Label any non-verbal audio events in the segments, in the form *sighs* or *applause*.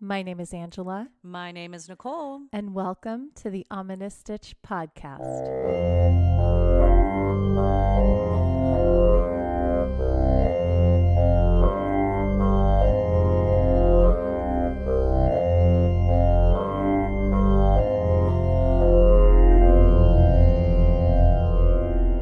My name is Angela, My name is Nicole. and welcome to the Ominous Stitch podcast.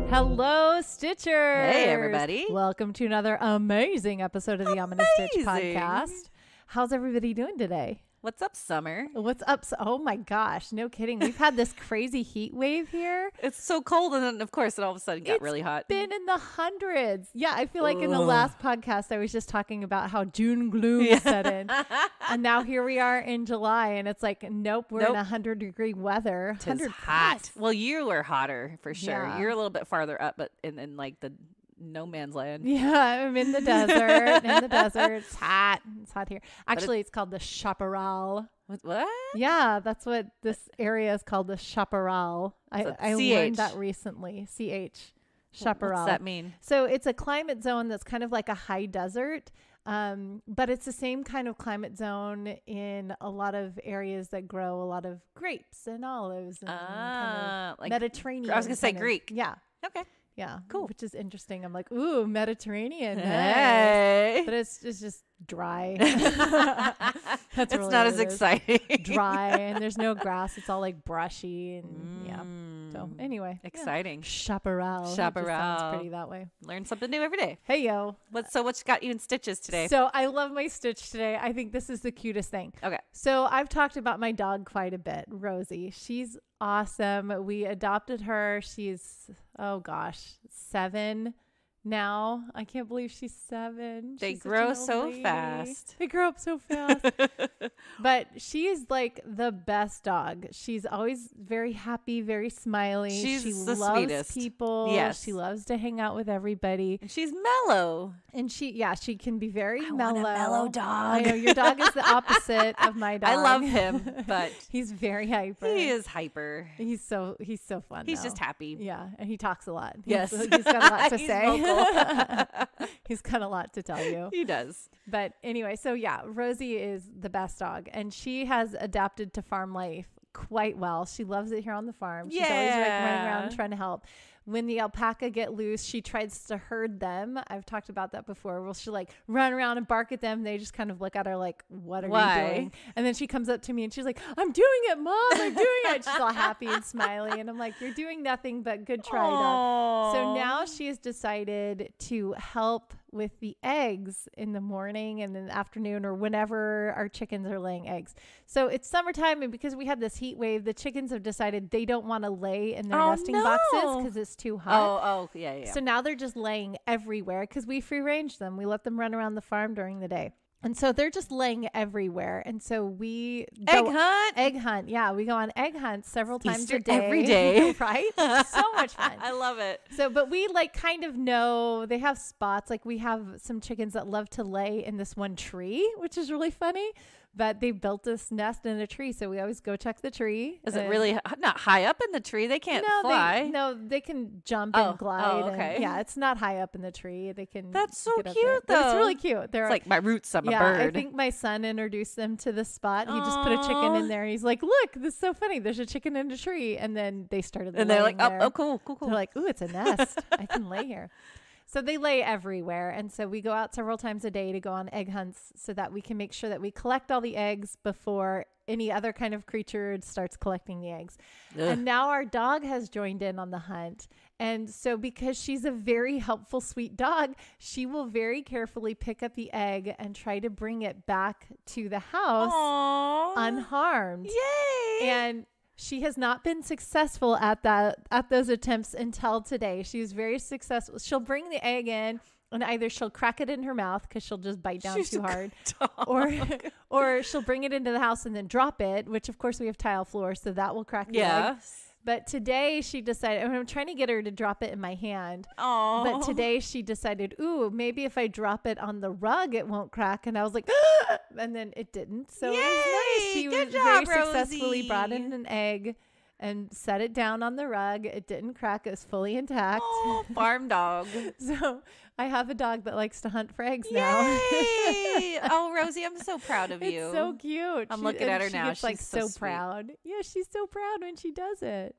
Hello, Stitchers. Hey, everybody. Welcome to another amazing episode of the Ominous Stitch podcast. How's everybody doing today? What's up, Summer? What's up? Oh my gosh, no kidding. We've had this crazy heat wave here. It's so cold, and then of course it all of a sudden got It's really hot. Been in the hundreds. Yeah, I feel like in the last podcast I was just talking about how June gloom Yeah. set in. *laughs* And now here we are in July and it's like nope, we're in Nope. a 100 degree weather. It's 100 hot. plus. Well, you are hotter for sure. Yeah. You're a little bit farther up, but in, in like the no man's land. *laughs* Yeah, I'm in the desert. in the desert. It's hot. It's hot here. Actually, it's called the Chaparral. What? what? Yeah, that's what this area is called the Chaparral. I, So I learned that recently. CH. Chaparral. What's that mean? So it's a climate zone that's kind of like a high desert, um, but it's the same kind of climate zone in a lot of areas that grow a lot of grapes and olives and kind Ah, of like Mediterranean. I was gonna say kind of- Greek. Yeah, okay. Yeah, Cool. Which is interesting. I'm like, ooh, Mediterranean. nice." But it's it's just dry. *laughs* *laughs* That's really not as exciting. dry, and there's no *laughs* grass. It's all like brushy and yeah. Mm. So Mm, anyway, yeah. exciting. Chaparral. It just sounds Chaparral. pretty that way. Learn something new every day. Hey yo. What? So what's got you in stitches today? So I love my Stitch today. I think this is the cutest thing. okay. So I've talked about my dog quite a bit, Rosie. She's awesome. We adopted her. She's oh gosh, seven now. I can't believe she's seven. They She's grow so lady. fast. They grow up so *laughs* fast. but she's like the best dog. She's always very happy, very smiley. She's she the loves sweetest. people. Yes. She loves to hang out with everybody. and she's mellow. And she yeah, she can be very I mellow. mellow dog. I know your dog is the opposite of my dog. *laughs* I love him, but *laughs* he's very hyper. he is hyper. He's so he's so fun. He's though. just happy. Yeah, and he talks a lot. He's- Yes. he's got a lot to say. *laughs* he's got a lot to tell you. He does. But anyway, so yeah, Rosie is the best dog, and she has adapted to farm life quite well. She loves it here on the farm. She's always like running around trying to help. When the alpaca get loose, she tries to herd them. I've talked about that before. Well, she like run around and bark at them. They just kind of look at her like, "What are Why? you doing?" And then she comes up to me and she's like, "I'm doing it, mom. I'm doing it." She's all happy and smiley, and I'm like, "You're doing nothing but good try, dog." So now she has decided to help with the eggs in the morning and in the afternoon or whenever our chickens are laying eggs. So it's summertime, and because we had this heat wave, the chickens have decided they don't want to lay in their Oh, nesting boxes because it's too hot. Oh, hot. oh, yeah, yeah. So now they're just laying everywhere because we free range them. We let them run around the farm during the day. And so they're just laying everywhere. And so we Egg go- hunt. egg hunt. Yeah, we go on egg hunts several times Easter a day. every day. *laughs* right? so much *laughs* fun. I love it. So, but we like kind of know they have spots. Like we have some chickens that love to lay in this one tree, which is really funny. But they built this nest in a tree, so we always go check the tree. Is it really not high up in the tree? They can't no, fly. They, no, they can jump Oh, and oh, glide. oh, and- okay. yeah, it's not high up in the tree. They can. That's so there. cute, But It's really cute. They're it's like my roots. I'm yeah, a bird. I think my son introduced them to the spot. He just put a chicken in there. He's like, "Look, this is so funny. There's a chicken in a tree." And then they started. and they're like, laying oh, oh, cool, cool, cool. They're like, ooh, it's a nest. I can lay here. *laughs* So they lay everywhere. And so we go out several times a day to go on egg hunts so that we can make sure that we collect all the eggs before any other kind of creature starts collecting the eggs. Ugh. And now our dog has joined in on the hunt. And so, because she's a very helpful, sweet dog, she will very carefully pick up the egg and try to bring it back to the house Aw. unharmed Yay! and she has not been successful at that at those attempts until today. She was very successful. She'll bring the egg in and either she'll crack it in her mouth because she'll just bite down She's too hard, or *laughs* or she'll bring it into the house and then drop it. Which of course we have tile floor, so that will crack the egg. yeah. But today she decided. I'm trying to get her to drop it in my hand. Oh, But today *laughs* she decided, ooh, maybe if I drop it on the rug, it won't crack. And I was like, *gasps* and then it didn't. So it was nice. Yay! She Good was job, very successfully brought in an egg. and set it down on the rug. It didn't crack. It was fully intact. Oh, farm *laughs* dog. So I have a dog that likes to hunt for eggs now. *laughs* Oh, Rosie, I'm so proud of you. It's so cute. I'm She- looking at her she now. Gets, like so so, proud. Yeah, she's so proud when she does it.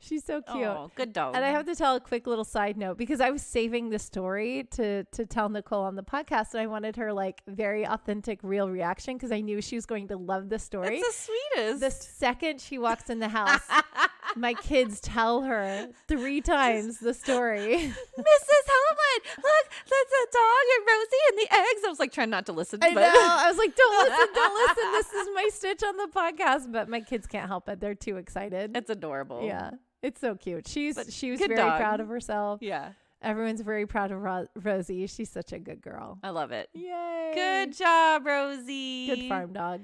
She's so cute. Oh, good dog. And I have to tell a quick little side note because I was saving the story to to tell Nicole on the podcast, and I wanted her like very authentic, real reaction because I knew she was going to love the story. It's the sweetest. the second she walks in the house, *laughs* my kids tell her three times the story. Mrs. Hellman, look, that's a dog and Rosie and the eggs. I was like trying not to listen, I but know. I was like, don't listen, don't listen. This is *laughs* my stitch on the podcast. But my kids can't help it. They're too excited. it's adorable. yeah. It's so cute. She's But she was very dog. proud of herself. Yeah. Everyone's very proud of Ro- Rosie. She's such a good girl. I love it. Yay. Good job, Rosie. Good farm dog.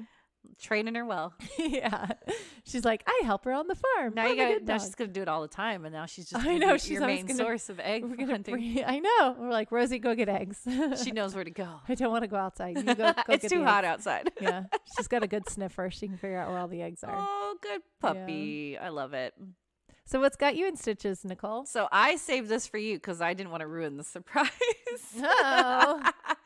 Training her well. *laughs* yeah. She's like, I help her on the farm. Now I'm you got now dog." she's gonna do it all the time, and now she's *laughs* just I know, she's your main gonna- source of egg *laughs* hunting. bring- I know. We're like, Rosie, go get eggs. she knows where to go. I don't want to go outside. You go, go it's too hot eggs. outside. Yeah. She's got a good sniffer. She can figure out where all the eggs are. Oh, good puppy. I love it. So what's got you in stitches, Nicole? So I saved this for you because I didn't want to ruin the *laughs* surprise. *laughs* Oh.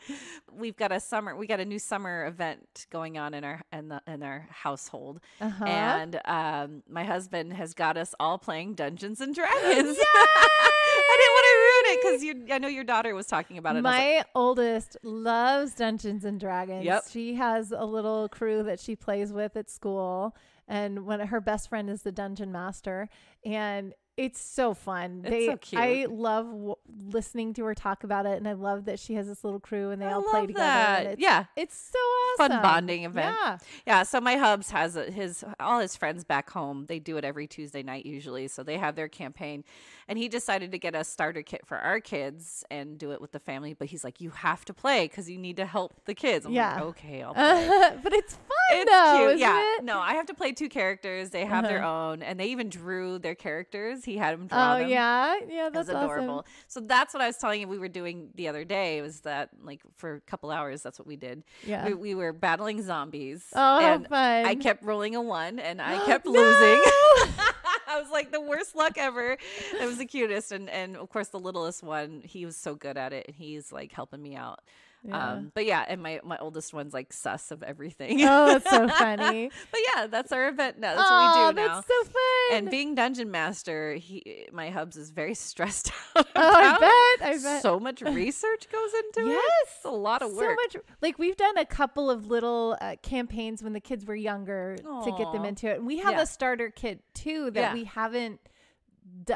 *laughs* We've got a summer. We got a new summer event going on in our in the in our household, Uh-huh. and um, my husband has got us all playing Dungeons and Dragons. I didn't want to ruin it because you. I know your daughter was talking about it. was like, My oldest loves Dungeons and Dragons. Yep. She has a little crew that she plays with at school, and when her best friend is the dungeon master, and it's so fun. It's they, so cute. I love w- listening to her talk about it, and I love that she has this little crew and they I all play together. that. And it's, Yeah. it's so awesome. Fun bonding event. Yeah. Yeah, so my hubs has his all his friends back home. They do it every Tuesday night usually. So they have their campaign, and he decided to get a starter kit for our kids and do it with the family. But he's like, "You have to play because you need to help the kids." I'm Yeah. like, "Okay, I'll *laughs* play." but it's fun It's though, cute. isn't yeah. it? No, I have to play two characters. They have their Uh-huh. own, and they even drew their characters. He had him draw Oh them. yeah, yeah, that's adorable. awesome. So that's what I was telling you we were doing the other day was that like for a couple hours that's what we did. Yeah. We, we were battling zombies. oh, and fun! I kept rolling a one and I *gasps* kept No! losing. *laughs* I was like the worst luck ever. It was the cutest. And and of course the littlest one, he was so good at it and he's like helping me out. Yeah. Um but yeah, and my my oldest one's like sus of everything. oh, that's so *laughs* funny. but yeah, that's our event now. That's oh, what we do now. that's so fun. and being dungeon master, he my hubs is very *laughs* stressed out. oh, I bet, I bet. So much research goes into it. Yes, a lot of work. So much. Like we've done a couple of little uh, campaigns when the kids were younger to get them into it. And we have Yeah. a starter kit too that Yeah. we haven't.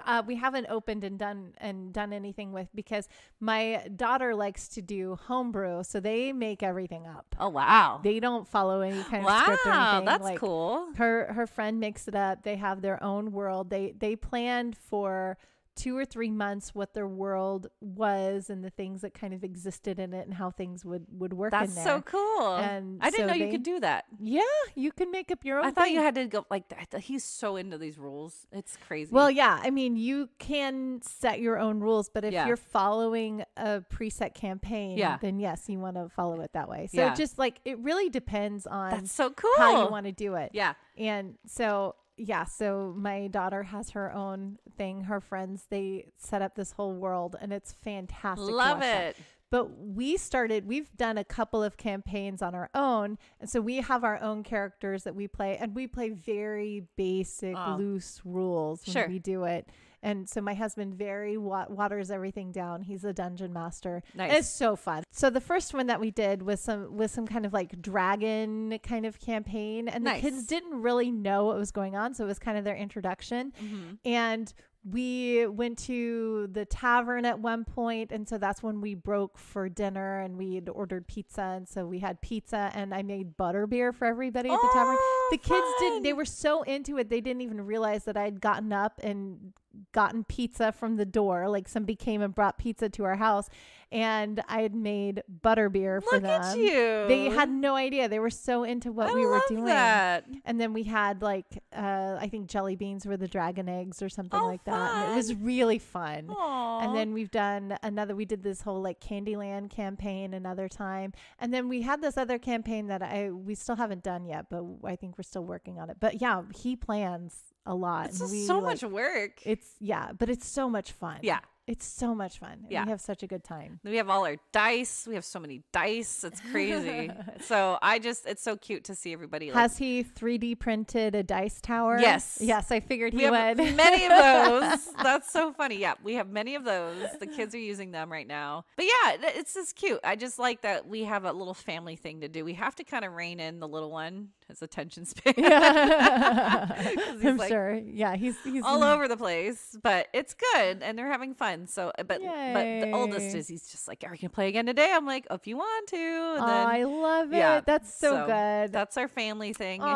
Uh, we haven't opened and done and done anything with because my daughter likes to do homebrew, so they make everything up. Oh wow. They don't follow any kind of script or wow, anything. that's like, cool. her her friend makes it up they have their own world they they planned for two or three months what their world was and the things that kind of existed in it and how things would would work That's in there. so cool. And I didn't so know you they- could do that. yeah you can make up your own I thought thing. you had to go like that. He's so into these rules. It's crazy. well yeah i mean you can set your own rules but if Yeah. you're following a preset campaign Yeah. then yes you want to follow it that way so Yeah. just like it really depends on that's so cool. how you want to do it Yeah. And so, yeah, so my daughter has her own thing. Her friends, they set up this whole world and it's fantastic. Love that. it. But we started, we've done a couple of campaigns on our own. And so we have our own characters that we play and we play very basic, Oh. loose rules when Sure. we do it. And so my husband very wa- waters everything down. He's a dungeon master. Nice. It's so fun. So the first one that we did was some was some kind of like dragon kind of campaign, and the kids didn't really know what was going on, so it was kind of their introduction. Mhm. And we went to the tavern at one point, and so that's when we broke for dinner, and we had ordered pizza, and so we had pizza, and I made butter beer for everybody at the tavern. Oh, The kids didn't; they were so into it, they didn't even realize that I'd gotten up and gotten pizza from the door. Like somebody came and brought pizza to our house. And I had made butterbeer for Look them. at you. They had no idea. They were so into what I we were doing. That. And then we had like uh I think jelly beans were the dragon eggs or something Oh, like that. And it was really fun. Aww. And then we've done another we did this whole like Candyland campaign another time. And then we had this other campaign that I we still haven't done yet, but I think we're still working on it. But yeah, he plans a lot. it's we, so like, much work. it's yeah, but it's so much fun. yeah. It's so much fun. Yeah. We have such a good time. We have all our dice. We have so many dice. It's crazy. *laughs* so I just, it's so cute to see everybody. Like, Has he 3D printed a dice tower? Yes. Yes, I figured we he have would. *laughs* many of those. *laughs* That's so funny. Yeah, we have many of those. The kids are using them right now. But yeah, it's just cute. I just like that we have a little family thing to do. We have to kind of rein in the little one, his attention span. yeah. *laughs* I'm like sure. Yeah, he's he's all over the place, but it's good and they're having fun. So, uh, but but the oldest is he's just like, "Are we gonna play again today?" I'm like, oh, "If you want to." And Oh, then I love it. yeah, That's so, so good. that's our family thing. Aw,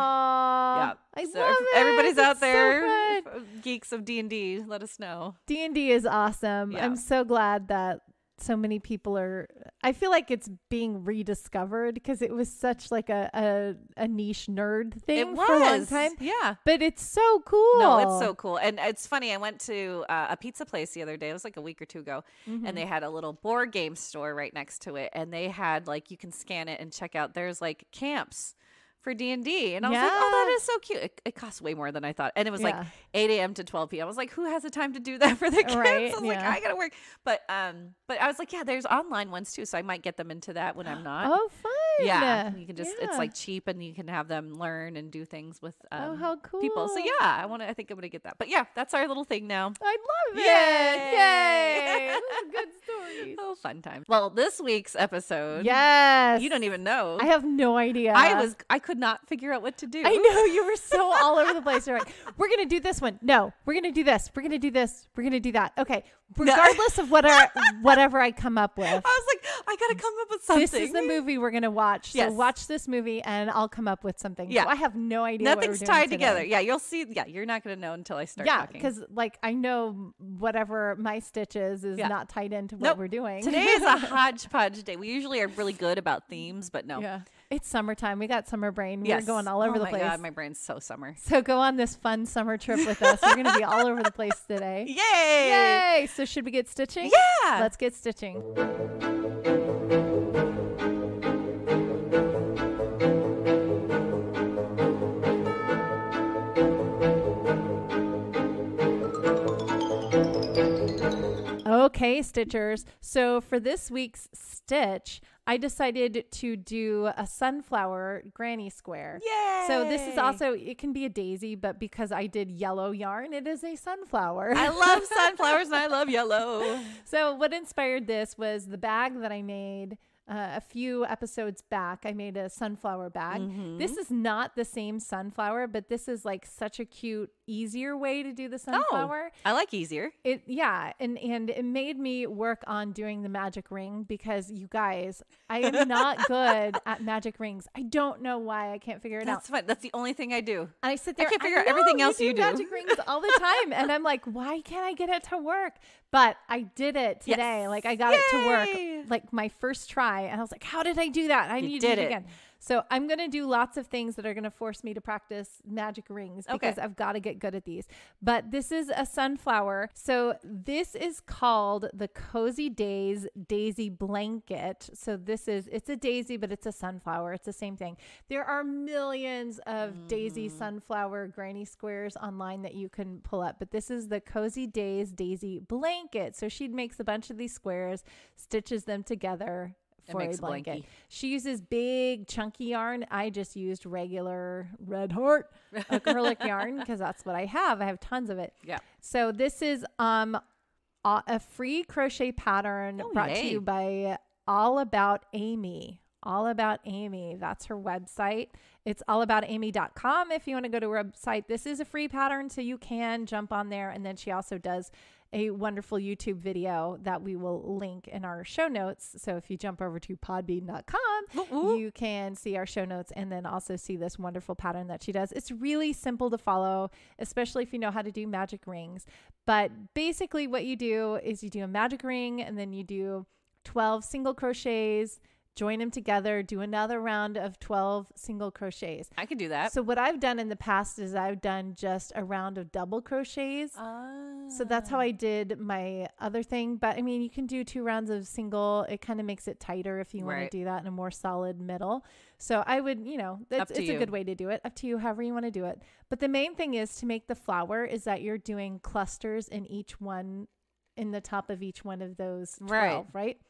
yeah, I so love it. everybody's out It's so there, fun. geeks of D and D, let us know. D and D is awesome. Yeah. I'm so glad that so many people are. I feel like it's being rediscovered because it was such like a, a a niche nerd thing it was for a long time. yeah. But it's so cool. No, it's so cool. And it's funny. I went to uh, a pizza place the other day. It was like a week or two ago. Mm-hmm. And they had a little board game store right next to it. And they had like, you can scan it and check out, there's like camps for D&D. And I was like, oh, that is so cute. It, it costs way more than I thought. And it was Yeah. like 8 a.m. to 12 p.m. I was like, who has the time to do that for their *laughs* kids? Right, I was like. I got to work. But, um, but I was like, yeah, there's online ones too. So I might get them into that when I'm *gasps* not. Oh, fun. Yeah, you can just it's Yeah. like cheap and you can have them learn and do things with um, Oh, how people. So yeah, I want to I think I'm going to get that. But yeah, that's our little thing now. I love Yay. it. Yay. Those are good *laughs* stories. Oh, fun time. Well, this week's episode, Yes. you don't even know. I have no idea. I was I could not figure out what to do. I know you were so all over the place. You're like, *laughs* we're gonna do this one. No, we're gonna do this. We're gonna do this. We're gonna do that. Okay. Regardless of what I, *laughs* whatever I come up with. I was like, *gasps* I got to come up with something. This is the movie we're gonna watch. Yes. So watch this movie and I'll come up with something. Yeah. So I have no idea. Nothing's tied today. together. Yeah, you'll see. Yeah, you're not going to know until I start Yeah, talking. because like I know whatever my stitch is is Yeah. not tied into what Nope. we're doing. Today is a *laughs* hodgepodge day. We usually are really good about themes, but no. yeah, it's summertime. We got summer brain. Yes. We're going all over oh the my place. God, my brain's so summer. so go on this fun summer trip with us. We're gonna be all over the place today. *laughs* Yay! Yay! So should we get stitching? Yeah. Let's get stitching. Okay, Stitchers. So for this week's stitch, I decided to do a sunflower granny square. Yay! So this is also it can be a daisy, but because I did yellow yarn, it is a sunflower. I love *laughs* sunflowers and I love yellow. So what inspired this was the bag that I made uh, a few episodes back. I made a sunflower bag. Mm-hmm. This is not the same sunflower, but this is like such a cute, easier way to do the sunflower. I like easier. It yeah, and and it made me work on doing the magic ring because you guys, I am not *laughs* good at magic rings. I don't know why I can't figure it out. That's fun. That's the only thing I do. And I sit there. I can't figure out everything else you do. Magic rings all the time, and I'm like, why can't I get it to work? But I did it Yes. today. Like I got it to work, like my first try, and I was like, how did I do that? I You need to do it again. So I'm gonna do lots of things that are gonna force me to practice magic rings Okay. because I've got to get good at these. But this is a sunflower. So this is called the Cozy Days Daisy Blanket. So this is it's a daisy, but it's a sunflower. It's the same thing. There are millions of daisy Mm. sunflower granny squares online that you can pull up, but this is the Cozy Days Daisy Blanket. So she makes a bunch of these squares, stitches them together for a blanket. blankie. She uses big chunky yarn. I just used regular red heart acrylic yarn *laughs* because that's what I have. I have tons of it. Yeah. So this is um a, a free crochet pattern Oh, brought to you by All About Ami. All About Ami. That's her website. It's allaboutami.com if you want to go to her website. This is a free pattern, so you can jump on there. And then she also does a wonderful YouTube video that we will link in our show notes. So if you jump over to podbean.com, woo. you can see our show notes and then also see this wonderful pattern that she does. It's really simple to follow, especially if you know how to do magic rings. But basically, what you do is you do a magic ring and then you do 12 single crochets, join them together, do another round of 12 single crochets. I can do that. So what I've done in the past is I've done just a round of double crochets. So that's how I ah. did my other thing. But I mean, you can do two rounds of single. It kind of makes it tighter if you want to do that in a more solid middle. So I would, you know, it's, it's a good way to do it. Up to you, however you want to do it. But the main thing is to make the flower is that you're doing clusters in each one, in the top of each one of those 12, Right. right?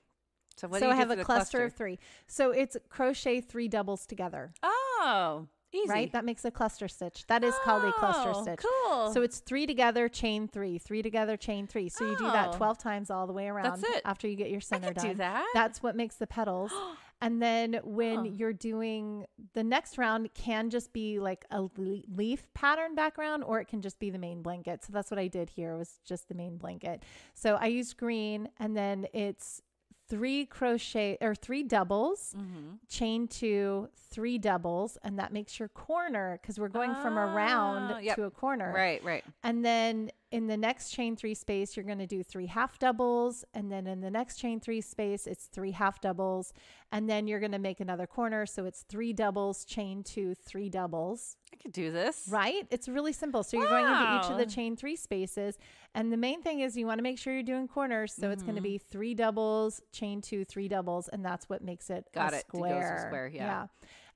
So what so do you I have a the cluster, of three. So it's crochet three doubles together, Oh, easy. right? That makes a cluster stitch. That is called a cluster Oh, stitch. Cool. So it's three together, chain three, three together, chain three. So you do that Oh. 12 times all the way around That's it. after you get your I center could done. do that. That's what makes the petals. *gasps* and then when Huh. you're doing the next round can just be like a leaf pattern background or it can just be the main blanket. So that's what I did here It was just the main blanket. So I used green and then it's three crochet or three doubles mm-hmm. chain two, three doubles, and that makes your corner because we're going from a round Ah, yep. to a corner. Right, right. And then in the next chain three space, you're going to do three half doubles. And then in the next chain three space, it's three half doubles. And then you're going to make another corner. So it's three doubles, chain two, three doubles, I could do this. right? It's really simple. So you're going into each of the chain three spaces. And the main thing is you want to make sure you're doing corners. So it's Mm-hmm. going to be three doubles, chain two, three doubles. And that's what makes it Got a it. It goes a square. square, yeah.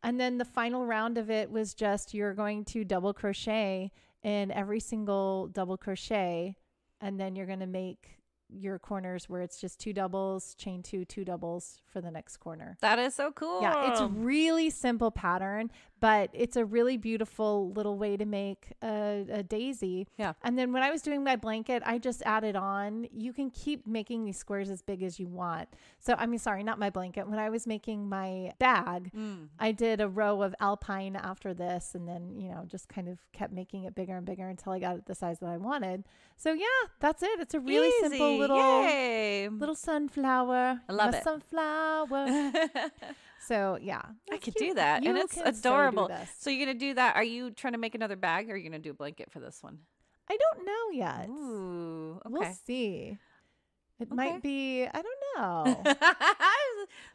And then the final round of it was just you're going to double crochet in every single double crochet. And then you're going to make your corners where it's just two doubles, chain two, two doubles for the next corner. That is so cool. Yeah, it's really simple pattern, but it's a really beautiful little way to make a, a daisy. Yeah. And then when I was doing my blanket, I just added on, you can keep making these squares as big as you want. So, I mean, sorry, not my blanket. When I was making my bag, Mm. I did a row of alpine after this and then, you know, just kind of kept making it bigger and bigger until I got it the size that I wanted. So, yeah, that's it. It's a really simple little Yay. little sunflower. I love it. Sunflower. *laughs* So yeah, I could cute. do that, You and it's so adorable. So you're gonna do that? Are you trying to make another bag, or are you gonna do a blanket for this one? I don't know yet. Ooh, We'll see. It Okay. might be. I don't *laughs* know.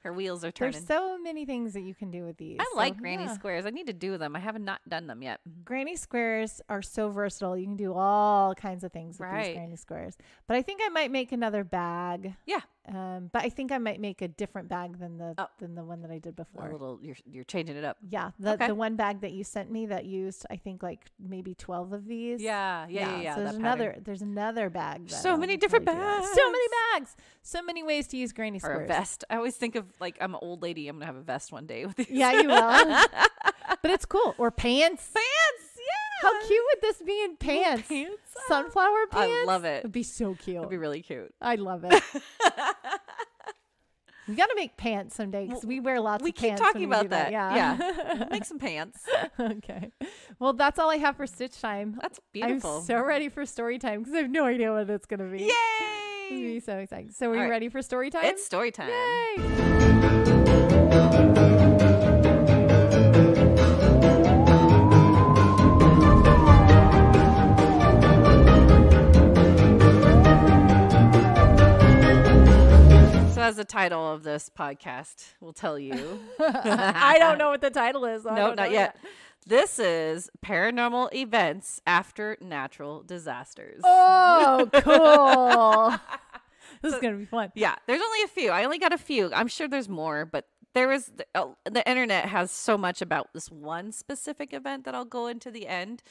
Her wheels are turning. There's so many things that you can do with these. I So, like granny yeah. squares. I need to do them. I haven't not done them yet. Granny squares are so versatile. You can do all kinds of things with Right. these granny squares. But I think I might make another bag. Yeah. Um, but I think I might make a different bag than the Oh. than the one that I did before. A little. You're you're changing it up. Yeah, the Okay. the one bag that you sent me that used I think like maybe twelve of these. Yeah, yeah, yeah. yeah so there's another pattern. there's another bag. So many different bags. So many bags. So many ways to use granny or a squares. vest. I always think of like I'm an old lady. I'm gonna have a vest one day with these. Yeah, you will. *laughs* but it's cool. Or pants. pants. Yeah. How cute would this be in pants? pants. Sunflower pants? I love it. It'd be so cute. It'd be really cute. I love it. *laughs* we got to make pants someday because Well, we wear lots we of keep pants. talking when we about do that. that. Yeah. yeah. *laughs* Make some pants. *laughs* okay. Well, that's all I have for stitch time. That's beautiful. I'm so ready for story time because I have no idea what it's gonna be. It's gonna Yay! be so exciting. So, are you All right. ready for story time? It's story time. Yay! As the title of this podcast will tell you, *laughs* I don't know what the title is. so no, don't not yet. This is paranormal events after natural disasters. Oh, *laughs* cool. *laughs* this is gonna be fun. Yeah, there's only a few. I only got a few. I'm sure there's more, but there is the, uh, the internet has so much about this one specific event that I'll go into the end.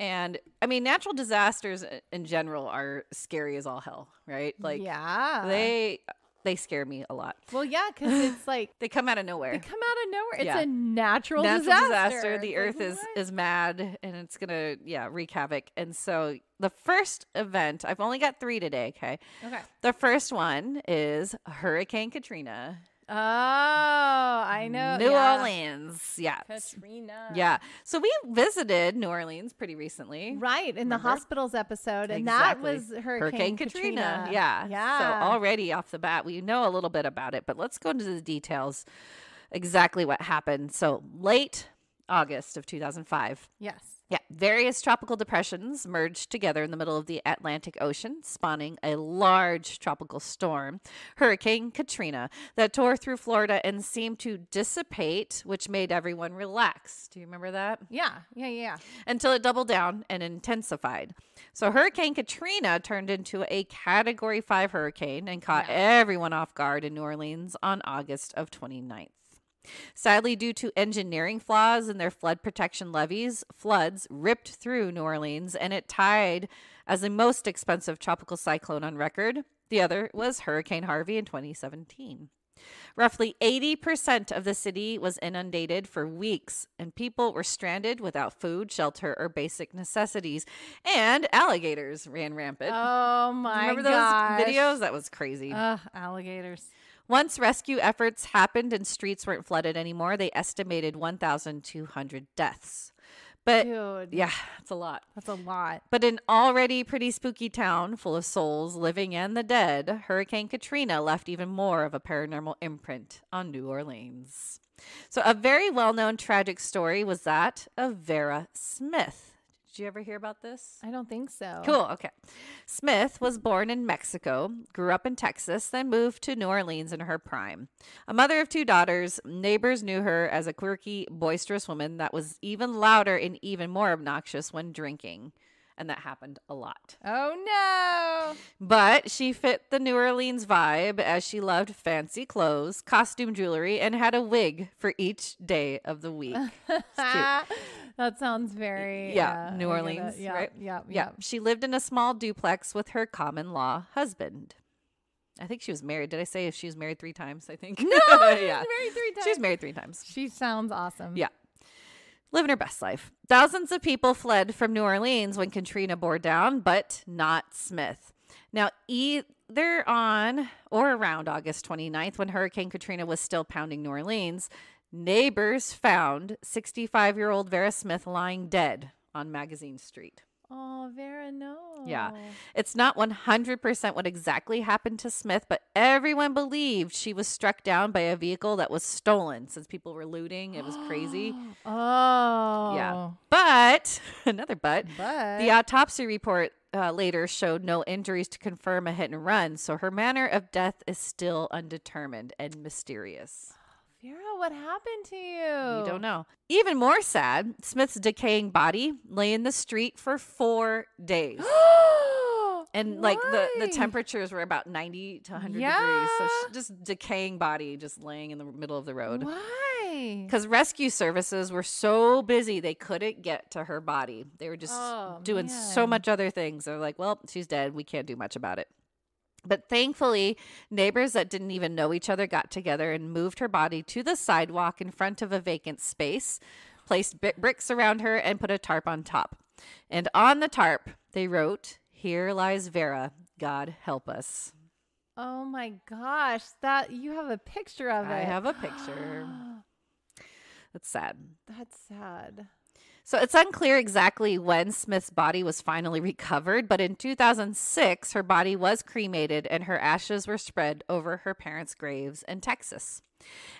And I mean, natural disasters in general are scary as all hell, right? Like yeah. they they scare me a lot. well, yeah, because it's like *laughs* They come out of nowhere. they come out of nowhere. It's Yeah. a natural, Natural disaster. disaster. The earth like, is what? is mad and it's gonna yeah wreak havoc. And so the first event, I've only got three today. Okay, okay. the first one is Hurricane Katrina. Oh, I know. New yeah. Orleans. Yeah. Katrina. Yeah. So we visited New Orleans pretty recently. Right in the hospitals episode, and Exactly. that was Hurricane, Katrina. Yeah. yeah. So already off the bat, we know a little bit about it, but let's go into the details exactly what happened. So late August of 2005. Yes. Yeah, various tropical depressions merged together in the middle of the Atlantic Ocean, spawning a large tropical storm, Hurricane Katrina, that tore through Florida and seemed to dissipate, which made everyone relax. Do you remember that? Yeah. Yeah. Yeah. Until it doubled down and intensified. So Hurricane Katrina turned into a Category 5 hurricane and caught Yeah. everyone off guard in New Orleans on August of 29th. Sadly, due to engineering flaws in their flood protection levees, floods ripped through New Orleans and it tied as the most expensive tropical cyclone on record. The other was Hurricane Harvey in 2017. Roughly 80% of the city was inundated for weeks, and people were stranded without food, shelter, or basic necessities. And alligators ran rampant. Oh my god. Remember those videos? That was crazy. Ugh, alligators. Once rescue efforts happened and streets weren't flooded anymore, they estimated 1,200 deaths. But Dude. yeah, it's a lot. That's a lot. But an already pretty spooky town full of souls, living and the dead, Hurricane Katrina left even more of a paranormal imprint on New Orleans. So, a very well known tragic story was that of Vera Smith. Did you ever hear about this? I don't think so. Cool. Okay. Smith was born in Mexico, grew up in Texas, then moved to New Orleans in her prime. A mother of two daughters, neighbors knew her as a quirky, boisterous woman that was even louder and even more obnoxious when drinking. And that happened a lot. Oh no. But she fit the New Orleans vibe as she loved fancy clothes, costume jewelry, and had a wig for each day of the week. *laughs* that sounds very Yeah, uh, New Orleans. Yeah, right? Yeah, Yeah. yeah. She lived in a small duplex with her common law husband. I think she was married. Did I say if she was married three times? I think. No, she *laughs* yeah. was married three times. She was married three times. She sounds awesome. Yeah. Living her best life. Thousands of people fled from New Orleans when Katrina bore down, but not Smith. Now, either on or around August 29th, when Hurricane Katrina was still pounding New Orleans, neighbors found 65 year old Vera Smith lying dead on Magazine Street. Oh, Vera, no. Yeah. It's not 100% what exactly happened to Smith, but everyone believed she was struck down by a vehicle that was stolen since people were looting. It was crazy. *gasps* Oh. Yeah. But, *laughs* another but, But the autopsy report uh, later showed no injuries to confirm a hit and run, so her manner of death is still undetermined and mysterious. Vera, what happened to you? We don't know. Even more sad, Smith's decaying body lay in the street for four days. *gasps* And like the, the temperatures were about 90 to 100 degrees. So she, just decaying body just laying in the middle of the road. Why? Because rescue services were so busy, they couldn't get to her body. They were just Oh, doing so much other things. They're like, well, she's dead. We can't do much about it. But thankfully, neighbors that didn't even know each other got together and moved her body to the sidewalk in front of a vacant space, placed bricks around her, and put a tarp on top. And on the tarp, they wrote, Here lies Vera. God help us. Oh my gosh, that you have a picture of it. I have a picture. *gasps* That's sad. That's sad. So it's unclear exactly when Smith's body was finally recovered, but in 2006, her body was cremated and her ashes were spread over her parents' graves in Texas.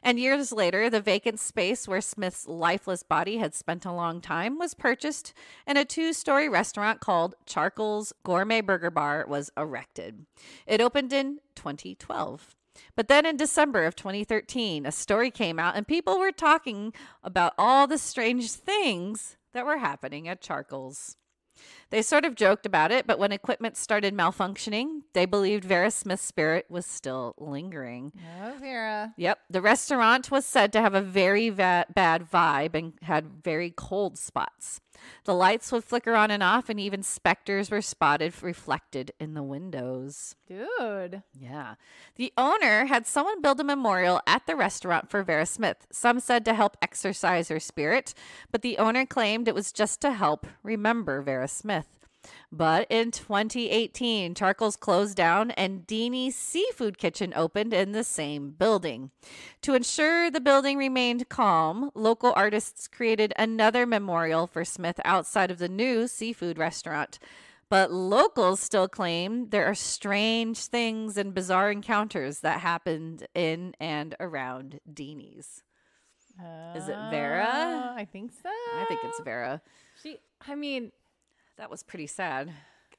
And years later, the vacant space where Smith's lifeless body had spent a long time was purchased, and a two story restaurant called Charcoal's Gourmet Burger Bar was erected. It opened in 2012. But then in December of 2013, a story came out, and people were talking about all the strange things that were happening at Charcoal's. They sort of joked about it, but when equipment started malfunctioning, they believed Vera Smith's spirit was still lingering. Oh, Vera. Yep. The restaurant was said to have a very va- bad vibe and had very cold spots. The lights would flicker on and off, and even specters were spotted reflected in the windows. Dude. Yeah. The owner had someone build a memorial at the restaurant for Vera Smith. Some said to help exorcise her spirit, but the owner claimed it was just to help remember Vera Smith. But in 2018, Charcoals closed down and Deanie's Seafood Kitchen opened in the same building. To ensure the building remained calm, local artists created another memorial for Smith outside of the new seafood restaurant. But locals still claim there are strange things and bizarre encounters that happened in and around Deanie's. Is it Vera? Uh, I think so. I think it's Vera. She. I mean, That was pretty sad.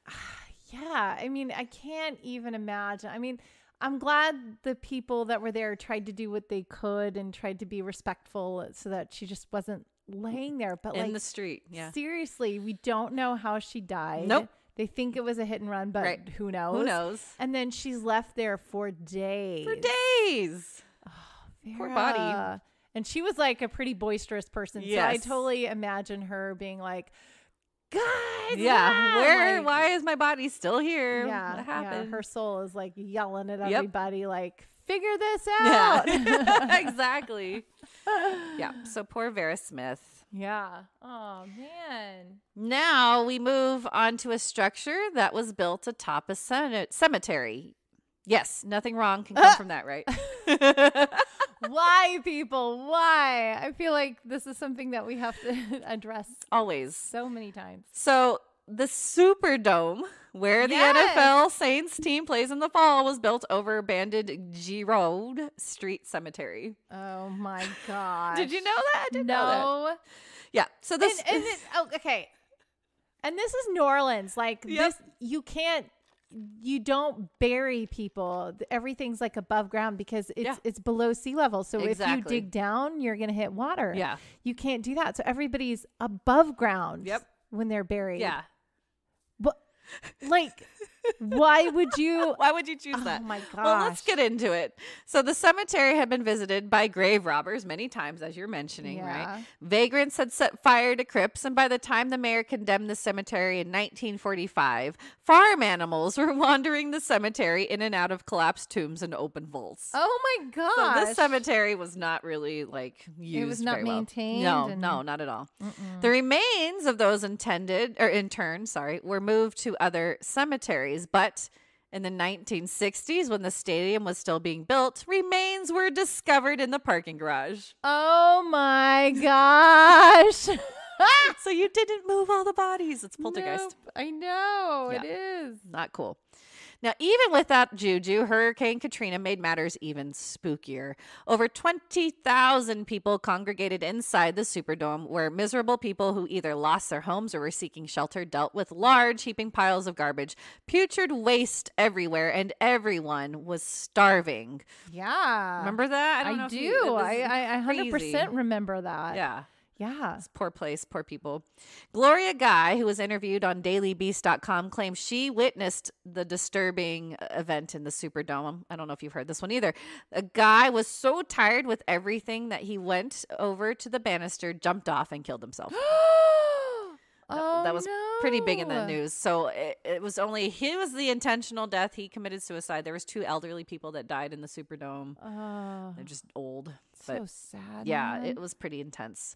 *sighs* yeah. I mean, I can't even imagine. I mean, I'm glad the people that were there tried to do what they could and tried to be respectful so that she just wasn't laying there. But In like, the street. Yeah. seriously, we don't know how she died. Nope. They think it was a hit and run, but Right. who knows? Who knows? And then she's left there for days. For days. *sighs* Poor body. And she was like a pretty boisterous person. So I totally imagine her being like, guys. Yeah. ah," Where? like- why is my body still here? Yeah, What yeah. happened? Her soul is like yelling at Yep. everybody, like, figure this *laughs* out. Yeah. *laughs* exactly. *laughs* Yeah. So poor Vera Smith. yeah. Oh, man. Now we move on to a structure that was built atop a cemetery. Yes, nothing wrong can come *laughs* from that, right? *laughs* Why, people? Why? I feel like this is something that we have to *laughs* address Always. so many times. So the Superdome, where the Yes. NFL Saints team plays in the fall, was built over abandoned Girod Street Cemetery. Oh, my God. Did you know that? I didn't know that. No. Yeah. So this and, and it, oh, okay. And this is New Orleans. Like Yep. this, you can't, you don't bury people. Everything's like above ground because it's Yeah. it's below sea level. So if you dig down, you're gonna hit water. Yeah. you can't do that. So everybody's above ground. Yep. when they're buried. Yeah. but like, why would you? *laughs* Why would you choose Oh that? Oh my god! Well, let's get into it. So the cemetery had been visited by grave robbers many times, as you're mentioning, Yeah. right? Vagrants had set fire to crypts, and by the time the mayor condemned the cemetery in 1945, farm animals *laughs* were wandering the cemetery in and out of collapsed tombs and open vaults. Oh my So gosh! this cemetery was not really like used. It was not very well. maintained No, no, not at all. The remains of those intended or interned, sorry, were moved to other cemeteries, but in the 1960s, when the stadium was still being built, remains were discovered in the parking garage. Oh my gosh! *laughs* so you didn't move all the bodies. It's poltergeist. Nope, I know Yeah. it is. Not cool. Now, even with that juju, Hurricane Katrina made matters even spookier. Over 20,000 people congregated inside the Superdome, where miserable people who either lost their homes or were seeking shelter dealt with large heaping piles of garbage, putrid waste everywhere, and everyone was starving. Yeah. Remember that? don't I if do. you- I, I, I 100% crazy. remember that. Yeah. Yeah. Poor place, poor people. Gloria Guy, who was interviewed on dailybeast.com, claims she witnessed the disturbing uh, event in the Superdome. I don't know if you've heard this one either. A guy was so tired with everything that he went over to the banister, jumped off, and killed himself. Oh, that was pretty big in the news. So it, it was only he was the intentional death. He committed suicide. There was two elderly people that died in the Superdome. Oh, They're just old. so sad. yeah, man. it was pretty intense.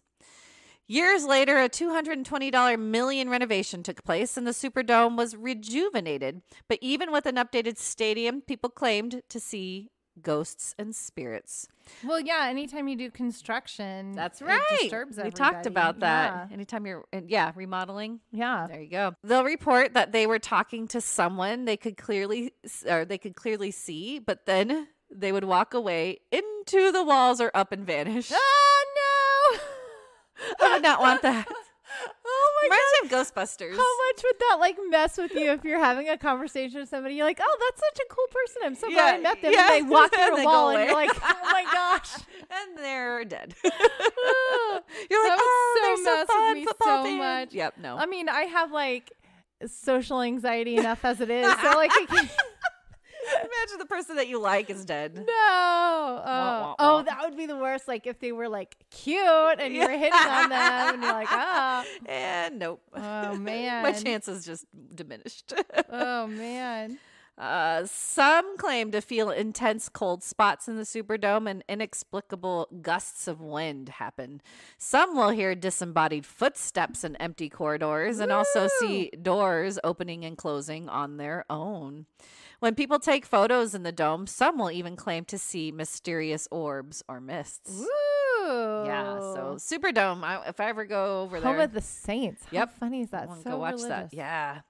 Years later, a $220 million renovation took place and the Superdome was rejuvenated. But even with an updated stadium, people claimed to see ghosts and spirits. Well, yeah. Anytime you do construction, That's right. disturbs we talked about that. Anytime you're, yeah, remodeling. Yeah. There you go. They'll report that they were talking to someone they could clearly, or they could clearly see, but then they would walk away into the walls or up and vanish. Oh no! *laughs* I would not want that. *laughs* Oh Reminds of Ghostbusters. How much would that like mess with you if you're having a conversation with somebody? You're like, oh, that's such a cool person. I'm so glad I met them. yeah. And they walk *laughs* through a wall, and you're like, *laughs* oh my gosh. and they're dead. *laughs* You're like, That oh, so they're so mess with me so fan." much. Yep, no. I mean, I have like social anxiety enough as it is. So like, I can't- Imagine the person that you like is dead. no. Oh, wah, oh, wah. that would be the worst. Like if they were like cute and you were hitting on them, and you're like, ah, And *laughs* nope. oh *laughs* man, My chances just diminished. *laughs* Oh man. Uh, some claim to feel intense cold spots in the Superdome and inexplicable gusts of wind happen. Some will hear disembodied footsteps in empty corridors and also see doors opening and closing on their own. When people take photos in the dome, some will even claim to see mysterious orbs or mists. Ooh. Yeah, so Superdome, I, if I ever go over there, Home of the Saints. How Yep. funny is that? wanna So go watch religious. that. Yeah.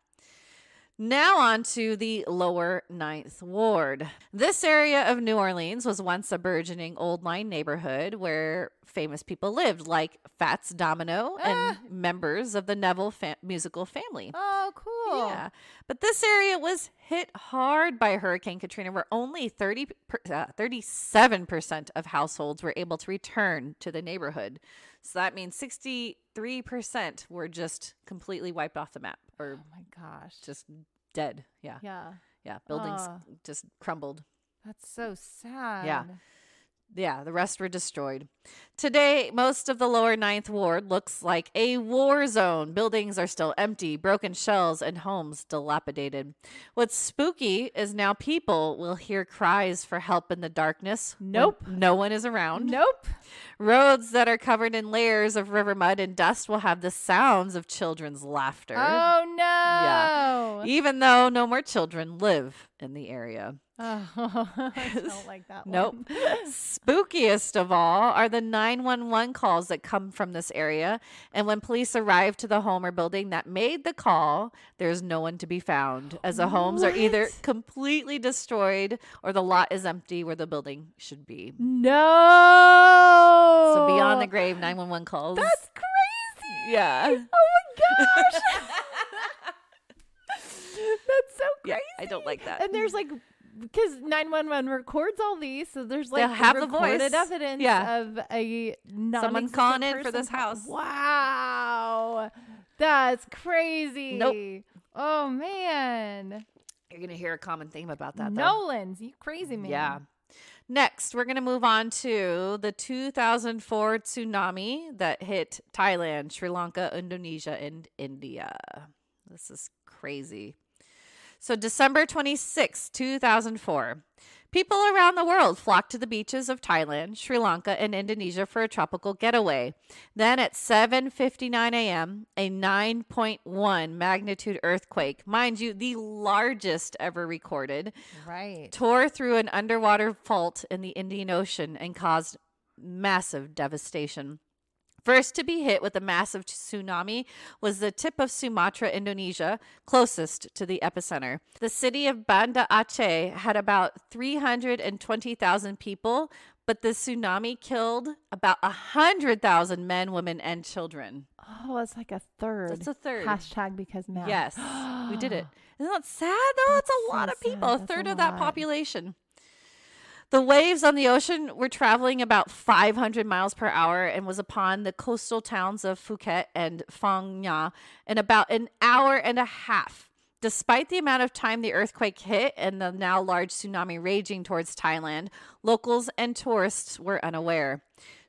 Now, on to the lower Ninth Ward. This area of New Orleans was once a burgeoning old line neighborhood where famous people lived, like Fats Domino and members of the Neville fa- musical family. Oh, cool. Yeah. But this area was hit hard by Hurricane Katrina, where only 30, per, uh, 37% of households were able to return to the neighborhood. So that means 63% were just completely wiped off the map or Oh my gosh. just dead. Yeah. Yeah. Yeah. Buildings just crumbled. That's so sad. Yeah, the rest were destroyed. Today, most of the lower ninth ward looks like a war zone. Buildings are still empty, broken shells, and homes dilapidated. What's spooky is now people will hear cries for help in the darkness. Nope. No one is around. Nope. Roads that are covered in layers of river mud and dust will have the sounds of children's laughter. Oh no. Yeah. Even though no more children live in the area. Oh, *laughs* I don't like that Nope. *laughs* Spookiest of all are the 911 calls that come from this area. And when police arrive to the home or building that made the call, there's no one to be found, as the homes are either completely destroyed or the lot is empty where the building should be. No. So beyond the grave, 911 calls. That's crazy. yeah. Oh my gosh. *laughs* That's so Yeah, crazy. I don't like that. And there's like because 911 records all these, so there's like They'll have the recorded voice. evidence Yeah. of a Someone calling in for this house. Wow, that's crazy. Nope. Oh man, You're going to hear a common theme about that, though. Nolan's, you crazy man. Yeah. Next, we're going to move on to the 2004 tsunami that hit Thailand, Sri Lanka, Indonesia, and India. This is crazy. So, December 26, 2004. People around the world flocked to the beaches of Thailand, Sri Lanka, and Indonesia for a tropical getaway. Then at 7:59 a.m., a 9.1 magnitude earthquake, mind you, the largest ever recorded, right. tore through an underwater fault in the Indian Ocean and caused massive devastation. First to be hit with a massive tsunami was the tip of Sumatra, Indonesia, closest to the epicenter. The city of Banda Aceh had about 320,000 people, but the tsunami killed about 100,000 men, women, and children. Oh, it's like a third. That's a third. Hashtag because math. Yes, we did it. *gasps* Isn't that sad though? It's a lot so of people, sad. a That's third a of that lot. population. The waves on the ocean were traveling about 500 miles per hour and was upon the coastal towns of Phuket and Phang Nga in about an hour and a half. Despite the amount of time the earthquake hit and the now large tsunami raging towards Thailand, locals and tourists were unaware.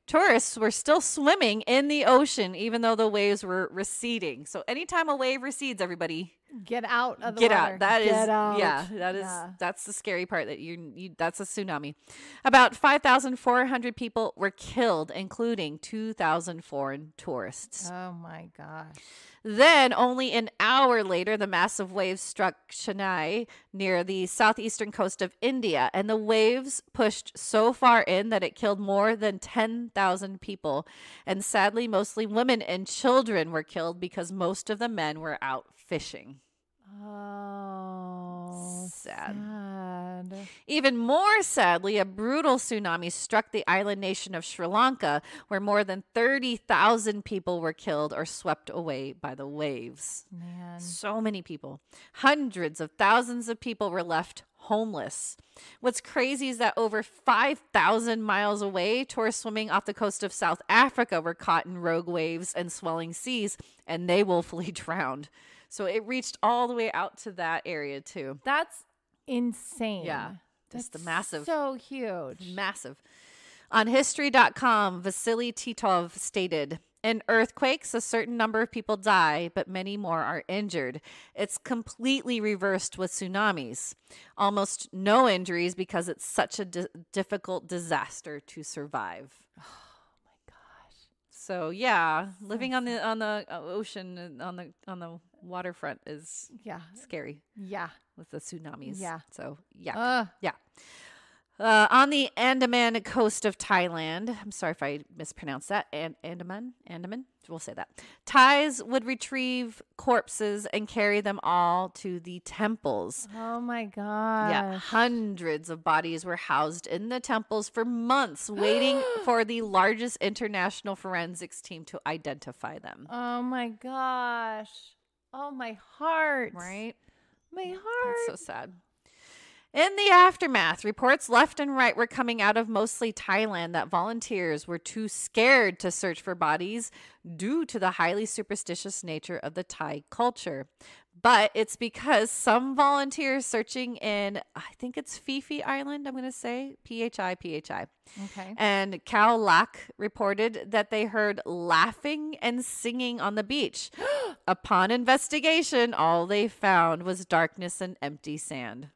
Tourists were still swimming in the ocean even though the waves were receding. So anytime a wave recedes, everybody Get out of the get water. out. That is Get out. yeah, that is Yeah. that's the scary part that you, you that's a tsunami. About 5,400 people were killed including 2,000 foreign tourists. Oh my gosh. Then, only an hour later, the massive waves struck Chennai near the southeastern coast of India, and the waves pushed so far in that it killed more than 10,000 people. And sadly, mostly women and children were killed because most of the men were out fishing. Oh, Sad. sad. Even more sadly, a brutal tsunami struck the island nation of Sri Lanka, where more than 30,000 people were killed or swept away by the waves. Man. So many people. Hundreds of thousands of people were left homeless. What's crazy is that over 5,000 miles away, tourists swimming off the coast of South Africa were caught in rogue waves and swelling seas, and they *laughs* willfully drowned. So it reached all the way out to that area, too. That's insane. Yeah, just the That's massive- So huge. Massive. On history.com, Vasily Titov stated In earthquakes, a certain number of people die, but many more are injured. It's completely reversed with tsunamis. Almost no injuries because it's such a di- difficult disaster to survive. *sighs* Oh my gosh. So yeah, living on the on the uh, ocean on the on the waterfront is Yeah. scary Yeah. with the tsunamis. Yeah. So yeah. Uh, Yeah. Uh, on the Andaman coast of Thailand, I'm sorry if I mispronounced that. And Andaman, Andaman, we'll say that. Thais would retrieve corpses and carry them all to the temples. Oh my god. Yeah, hundreds of bodies were housed in the temples for months, *gasps* waiting for the largest international forensics team to identify them. Oh my gosh. Oh my heart. Right? My heart. That's so sad. In the aftermath, reports left and right were coming out of mostly Thailand that volunteers were too scared to search for bodies due to the highly superstitious nature of the Thai culture. But it's because some volunteers searching in, I think it's Phi Phi Island, I'm going to say, P H I P H I. okay. And Khao Lak reported that they heard laughing and singing on the beach. *gasps* Upon investigation, all they found was darkness and empty sand.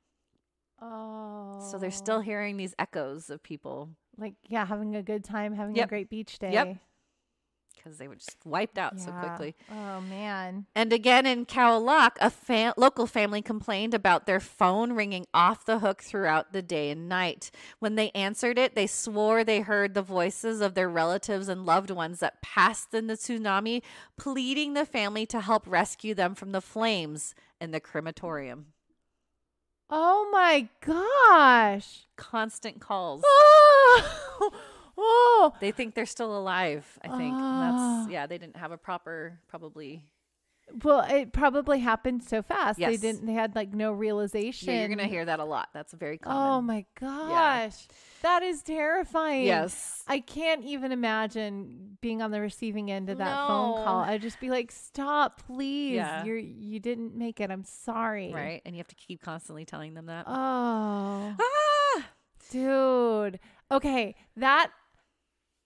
Oh. So they're still oh. hearing these echoes of people like yeah, having a good time, having a great beach day. Yep. Because they were just wiped out so quickly. Oh man. And again in Khao a fa- local family complained about their phone ringing off the hook throughout the day and night. When they answered it, they swore they heard the voices of their relatives and loved ones that passed in the tsunami, pleading the family to help rescue them from the flames in the crematorium. Oh my gosh. Constant calls. Oh. *laughs* oh. They think they're still alive, I think. And Ah. That's yeah, they didn't have a proper probably Well, it probably happened so fast. They didn't they had like no realization. Yeah, you're gonna hear that a lot. That's very common. Oh my gosh. That is terrifying. yes. I can't even imagine being on the receiving end of that phone call. I'd just be like, "Stop, please. Yeah. You're you didn't make it. I'm sorry." Right. And you have to keep constantly telling them that. Oh, ah! dude. Okay, that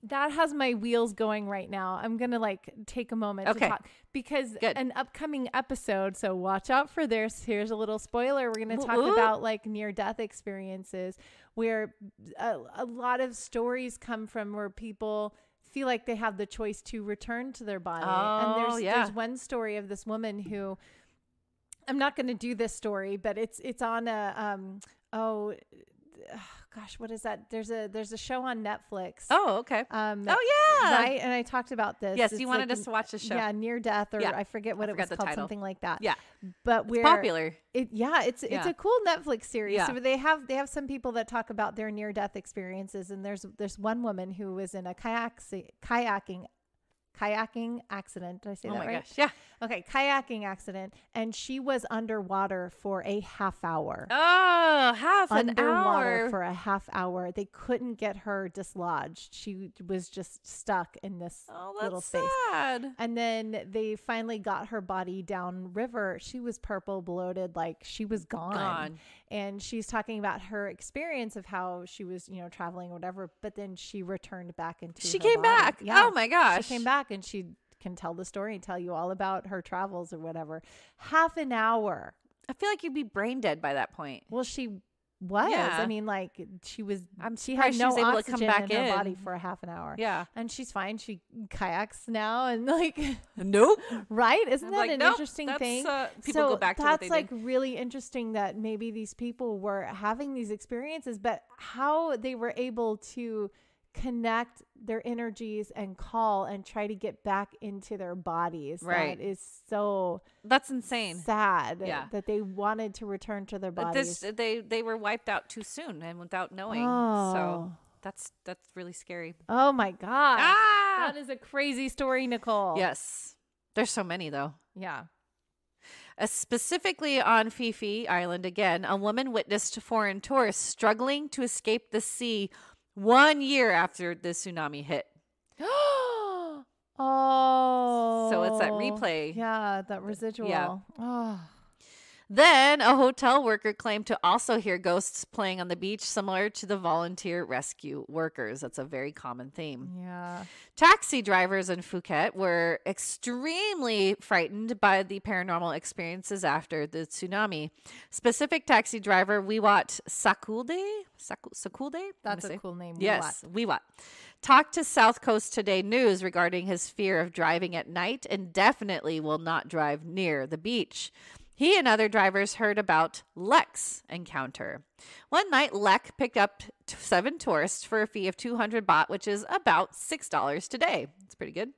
that has my wheels going right now. I'm gonna like take a moment Okay. to talk because Good. an upcoming episode. So watch out for this. Here's a little spoiler. We're gonna talk woo. about like near death experiences where a, a lot of stories come from where people feel like they have the choice to return to their body. and Oh, there's yeah. there's one story of this woman who I'm not going to do this story, but it's it's on a um oh gosh, what is that? There's a there's a show on Netflix. Oh, okay. Um Oh yeah. right, and I talked about this. Yes, It's you wanted like us to watch the show. Yeah, near death or Yeah, I forget what I it was called, title. something like that. Yeah. But It's where popular. it yeah, it's it's a cool Netflix series. Yeah. So they have they have some people that talk about their near death experiences, and there's there's one woman who was in a kayak kayaking kayaking accident. Did I say Oh that my right? gosh. Yeah. Okay, kayaking accident, and she was underwater for a half hour. Oh, half an hour. for a half hour. They couldn't get her dislodged. She was just stuck in this oh, little that's space. sad. And then they finally got her body down river. She was purple, bloated, like she was gone. Gone. And she's talking about her experience of how she was, you know, traveling or whatever. But then she returned back into. She came body. back. Yeah. Oh my gosh. She came back and she can tell the story and tell you all about her travels or whatever. Half an hour. I feel like you'd be brain dead by that point. Well, she was. Yeah. I mean, like she was. I'm she had she no was able to come back in her body for a half an hour. Yeah. And she's fine. She kayaks now, and *laughs* like, Nope. right? Isn't I'm that like, an nope, interesting thing? Uh, people so go back to that's like did. really interesting that maybe these people were having these experiences, but how they were able to connect their energies and call and try to get back into their bodies. Right. That is so That's insane. sad Yeah. that they wanted to return to their But bodies. this they they were wiped out too soon and without knowing. oh. So that's that's really scary. oh my god. Ah! That is a crazy story, Nicole. Yes. There's so many though. Yeah. Uh, specifically on Phi Island again, a woman witnessed foreign tourists struggling to escape the sea one year after the tsunami hit. oh. *gasps* So it's that oh. replay. Yeah, that residual. Yeah. Oh. Then a hotel worker claimed to also hear ghosts playing on the beach, similar to the volunteer rescue workers. That's a very common theme. Yeah. Taxi drivers in Phuket were extremely frightened by the paranormal experiences after the tsunami. Specific taxi driver Wiwat Sakulde, Saku, Sakulde? That's a say. cool name. Yes, Wiwat. Talked to South Coast Today News regarding his fear of driving at night and definitely will not drive near the beach. He and other drivers heard about Lek's encounter. One night, Lek picked up seven tourists for a fee of 200 baht, which is about $6 today. It's pretty good.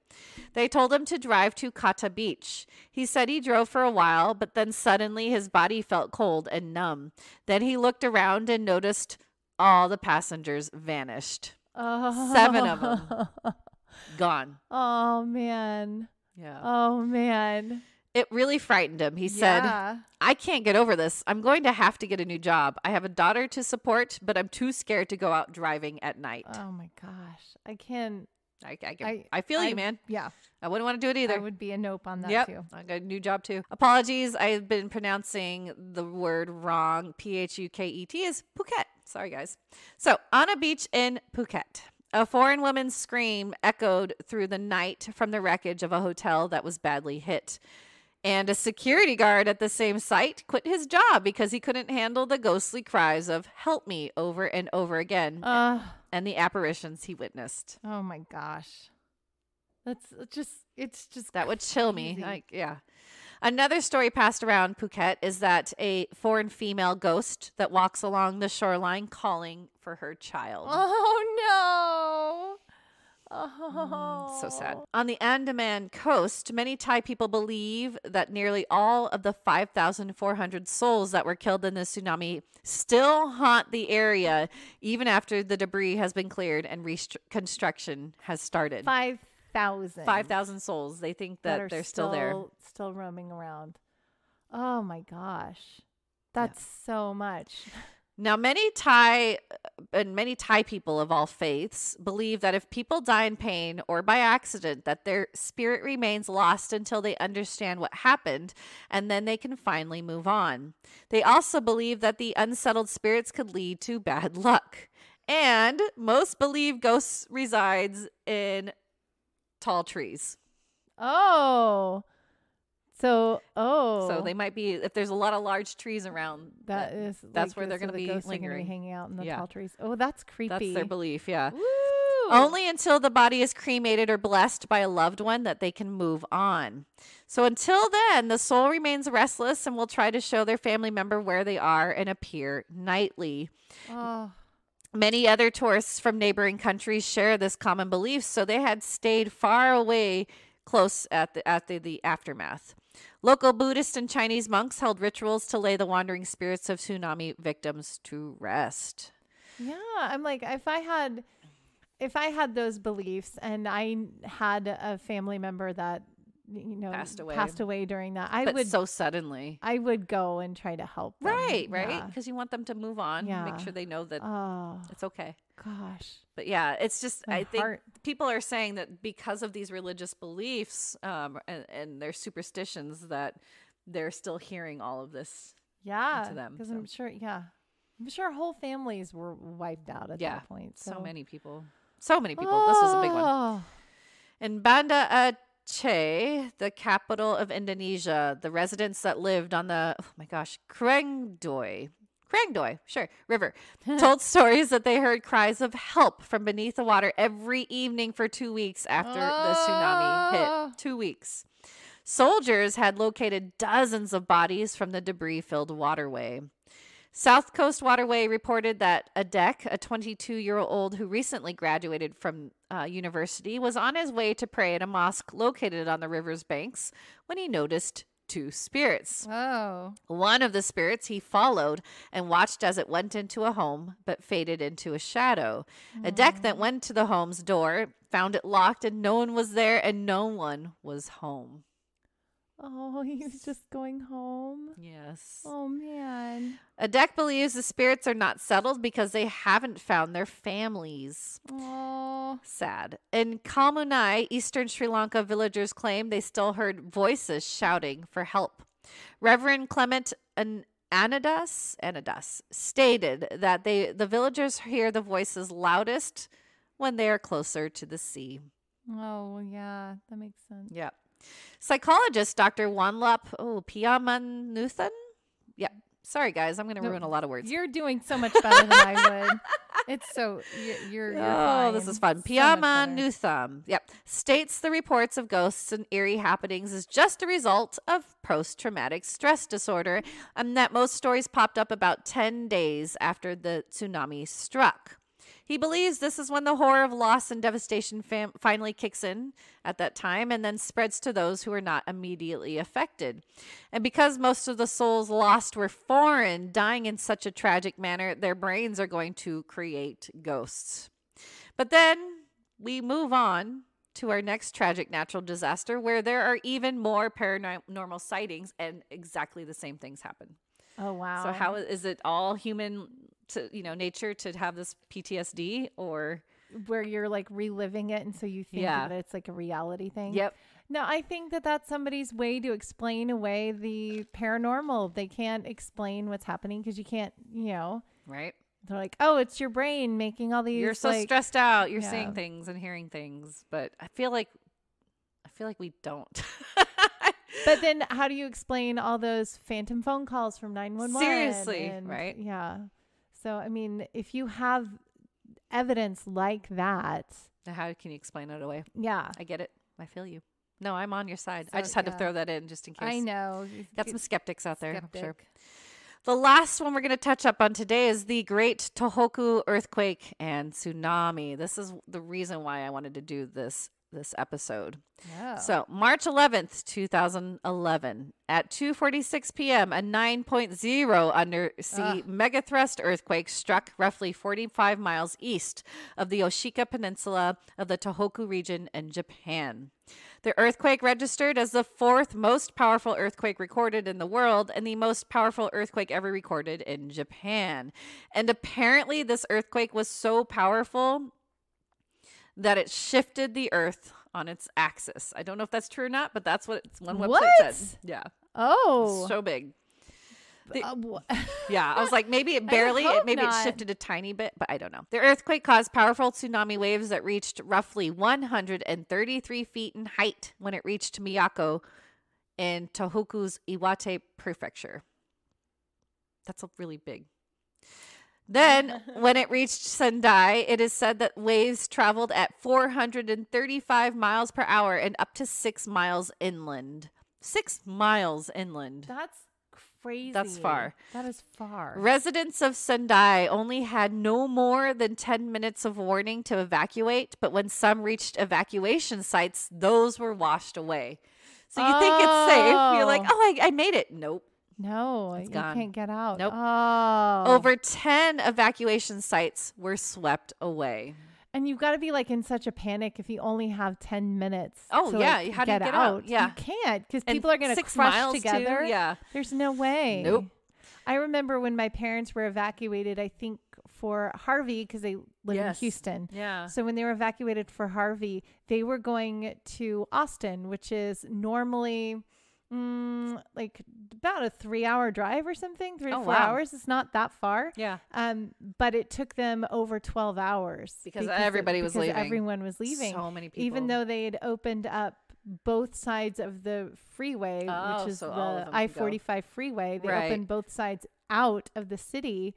They told him to drive to Kata Beach. He said he drove for a while, but then suddenly his body felt cold and numb. Then he looked around and noticed all the passengers vanished. Oh. Seven them, *laughs* Gone. Oh man. Yeah. Oh man. It really frightened him. He said, Yeah. I can't get over this. I'm going to have to get a new job. I have a daughter to support, but I'm too scared to go out driving at night. Oh my gosh. I can. I, I, I- I, feel I- you, man. Yeah. I wouldn't want to do it either. I would be a nope on that yep. too. I got a new job too. Apologies. I've been pronouncing the word wrong. P H U K E T is Phuket. Sorry, guys. So, on a beach in Phuket, a foreign woman's scream echoed through the night from the wreckage of a hotel that was badly hit. And a security guard at the same site quit his job because he couldn't handle the ghostly cries of help me over and over again Uh, and the apparitions he witnessed. oh my gosh. That's just. It's just. That would chill me. Like, yeah. Another story passed around Phuket is that a foreign female ghost that walks along the shoreline calling for her child. Oh no. Oh. Mm, So sad. On the Andaman coast, many Thai people believe that nearly all of the 5,400 souls that were killed in the tsunami still haunt the area even after the debris has been cleared and reconstruction has started. Five thousand. 5,000 souls. They think that, are they're still, there. Still roaming around. Oh my gosh. That's so much. *laughs* Now, many Thai uh, and many Thai people of all faiths believe that if people die in pain or by accident, that their spirit remains lost until they understand what happened, and then they can finally move on. They also believe that the unsettled spirits could lead to bad *laughs* luck, and most believe ghosts resides in tall trees. Oh. So oh. So they might be if there's a lot of large trees around. that that- is that's like where they're gonna the be ghosts are gonna lingering. be hanging out in the Yeah. tall trees. Oh, that's creepy. that's their belief. Yeah. Woo! Only until the body is cremated or blessed by a loved one that they can move on. So until then, the soul remains restless and will try to show their family member where they are and appear nightly. Oh. Many other tourists from neighboring countries share this common belief, so they had stayed far away close at the at the, the aftermath. Local Buddhist and Chinese monks held rituals to lay the wandering spirits of tsunami victims to rest. Yeah, I'm like if I had if I had those beliefs and I had a family member that you know Passed away. passed away during that, I but would so suddenly. I would go and try to help them. Right, right. Yeah. Because you want them to move on, Yeah. make sure they know that Oh it's okay. Gosh. But yeah, it's just My I think heart. people are saying that because of these religious beliefs um, and, and their superstitions, that they're still hearing all of this. Yeah. to them, Because so. I'm sure yeah. I'm sure whole families were wiped out at Yeah, that point. So, So, many people, so many people. This was a big one. Oh. In Banda Aceh, the capital of Indonesia, the residents that lived on the oh my gosh, Krengdoi, Krengdoi, sure, river, told *laughs* stories that they heard cries of help from beneath the water every evening for two weeks after the tsunami hit. Two weeks. Soldiers had located dozens of bodies from the debris filled waterway. South Coast Waterway reported that Adek, a 22 year old who recently graduated from uh, university, was on his way to pray at a mosque located on the river's banks when he noticed two spirits. Oh. One of the spirits he followed and watched as it went into a home but faded into a shadow. Adek that mm. went to the home's door found it locked and no one was there and no one was home. Oh, *laughs* he's just going home. Yes. Oh man. Adek believes the spirits are not settled because they haven't found their families. Oh. Sad. In Kalmunai, eastern Sri Lanka, villagers claim they still heard voices shouting for help. Reverend Clement An- Anadas, Anadas stated that they the villagers hear the voices loudest when they are closer to the sea. Oh yeah, that makes sense. Yeah. Psychologist Dr. Wanlap oh, Piyamanuthan Yep. Sorry, guys. I'm going to No, ruin a lot of words. You're doing so much better than I would. *laughs* It's so you're. you're, oh, this is fun. So much Piyama better. Nutham, yep, states the reports of ghosts and eerie happenings is just a result of post-traumatic stress disorder, and that most stories popped up about 10 days after the tsunami struck. He believes this is when the horror of loss and devastation fam- finally kicks in at that time and then spreads to those who are not immediately affected. And because most of the souls lost were foreign, dying in such a tragic manner, their brains are going to create ghosts. But then we move on to our next tragic natural disaster where there are even more paranormal sightings and exactly the same things happen. Oh wow. So how is it all human to you know nature to have this PTSD or where you're like reliving it, and so you think Yeah. that it's like a reality thing. Yep. No, I think that that's somebody's way to explain away the paranormal. They can't explain what's happening because you can't, you know. right? They're like, oh, it's your brain making all these. You're so like, stressed out. You're yeah. seeing things and hearing things, but I feel like I feel like we don't. *laughs* But then, how do you explain all those phantom phone calls from nine one one? Seriously, right? Yeah. So I mean, if you have evidence like that, How can you explain it away? yeah, I get it. I feel you. No, I'm on your side. I just had to throw that in just in case. I know. Got some skeptics out there, I'm sure. The last one we're going to touch up on today is the Great Tohoku earthquake and tsunami. This is the reason why I wanted to do this this episode. Oh. So, March 11th, 2011, at 2:46 p.m., a 9.0 undersea Ugh. megathrust earthquake struck roughly 45 miles east of the Oshika Peninsula of the Tohoku region in Japan. The earthquake registered as the fourth most powerful earthquake recorded in the world and the most powerful earthquake ever recorded in Japan. And apparently, this earthquake was so powerful that it shifted the earth on its axis. I don't know if that's true or not, but that's what it's, one website What? said. Yeah. oh, So big. the- uh, *laughs* Yeah, I was like, maybe it barely, it, maybe not. it shifted a tiny bit, but I don't know. The earthquake caused powerful tsunami waves that reached roughly 133 feet in height when it reached Miyako in Tohoku's Iwate Prefecture. That's a really big. Then, *laughs* when it reached Sendai, it is said that waves traveled at 435 miles per hour and up to six miles inland. Six miles inland. that's crazy. That's far. That is far. Residents of Sendai only had no more than 10 minutes of warning to evacuate, but when some reached evacuation sites, those were washed away. So you think it's safe. You're like, Oh. oh, I, I made it. Nope. No, It's you gone. can't get out. Nope. Oh, Over 10 evacuation sites were swept away. And you've got to be like in such a panic if you only have 10 minutes. Oh, to, yeah, like, how do you get get out? Yeah. You can't because people are going to crush miles, too? together. Yeah. There's no way. Nope. I remember when my parents were evacuated, I think for Harvey, because they live Yes. in Houston. Yeah. So when they were evacuated for Harvey, they were going to Austin, which is normally mm, like about a three hour drive or something, three Oh, four wow. hours. It's not that far. Yeah. Um, but it took them over 12 hours Because it- everybody was because leaving. Everyone was leaving. So many people. even though they had opened up both sides of the freeway, Oh, which is so the I 45 freeway, they Right. opened both sides out of the city.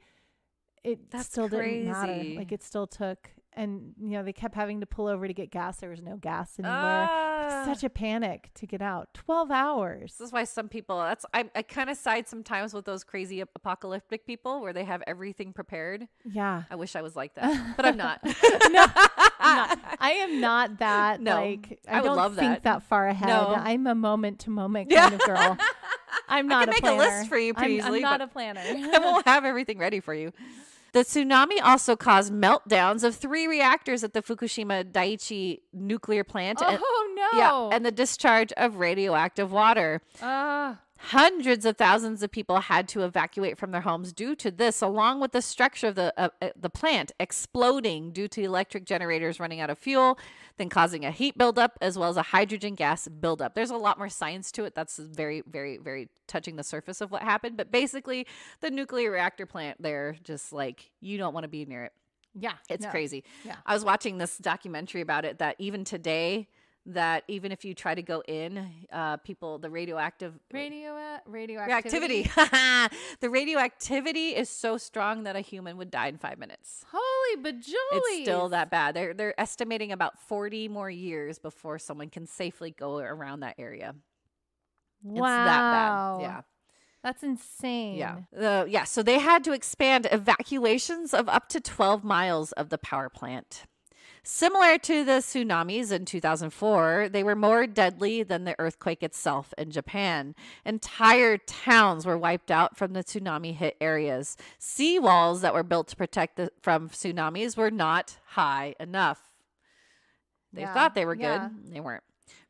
It That's still didn't matter. crazy. Like it still took, and you know, they kept having to pull over to get gas. There was no gas anywhere. Ah. Such a panic to get out. 12 hours. This is why some people. That's I. I kind of side sometimes with those crazy apocalyptic people where they have everything prepared. Yeah. I wish I was like that, *laughs* but I'm not. *laughs* not- *laughs* I am not that No, like I, I don't love think that. that, far ahead. No. I'm a moment to moment Yeah. kind of girl. I'm not I can a make a a list planner. for you pretty I'm, easily, I'm not a planner. I won't have everything ready for you. The tsunami also caused meltdowns of three reactors at the Fukushima Daiichi nuclear plant. and, oh no. yeah, and the discharge of radioactive water. Ah. Hundreds of thousands of people had to evacuate from their homes due to this, along with the structure of the uh, uh, the plant exploding due to electric generators running out of fuel, then causing a heat buildup as well as a hydrogen gas buildup. There's a lot more science to it. That's very, very, very touching the surface of what happened. But basically, the nuclear reactor plant there, just like you don't want to be near it. yeah. It's no. crazy. Yeah. I was watching this documentary about it that even today, that even if you try to go in, uh, people the radioactive Radio radioactivity. reactivity, *laughs* the radioactivity is so strong that a human would die in five minutes. Holy bajolies. It's still that bad. They're they're estimating about forty more years before someone can safely go around that area. Wow. It's that bad. Yeah. That's insane. Yeah. Uh, yeah. So they had to expand evacuations of up to 12 miles of the power plant. Similar to the tsunamis in 2004, they were more deadly than the earthquake itself in Japan. Entire towns were wiped out from the tsunami hit areas. Seawalls that were built to protect the, from tsunamis were not high enough. They Yeah, thought they were yeah. good, they weren't.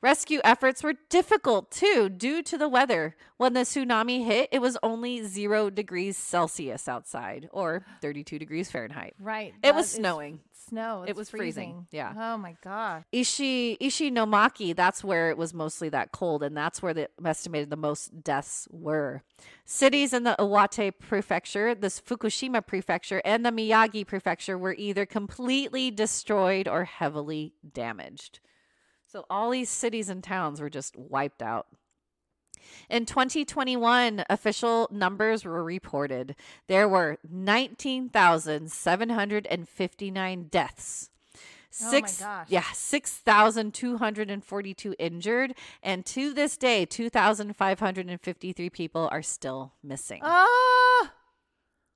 Rescue efforts were difficult too due to the weather. When the tsunami hit, it was only zero degrees Celsius outside or 32 degrees Fahrenheit. Right. It was snowing. Snow. It was freezing. Yeah. Oh my god. Ishi Ishinomaki, that's where it was mostly that cold, and that's where the estimated the most deaths were. Cities in the Iwate prefecture, the Fukushima prefecture, and the Miyagi prefecture were either completely destroyed or heavily damaged. So all these cities and towns were just wiped out. In 2021, official numbers were reported. There were 19,759 deaths. Oh my Six, gosh. yeah, 6,242 injured. And to this day, 2,553 people are still missing. Ah,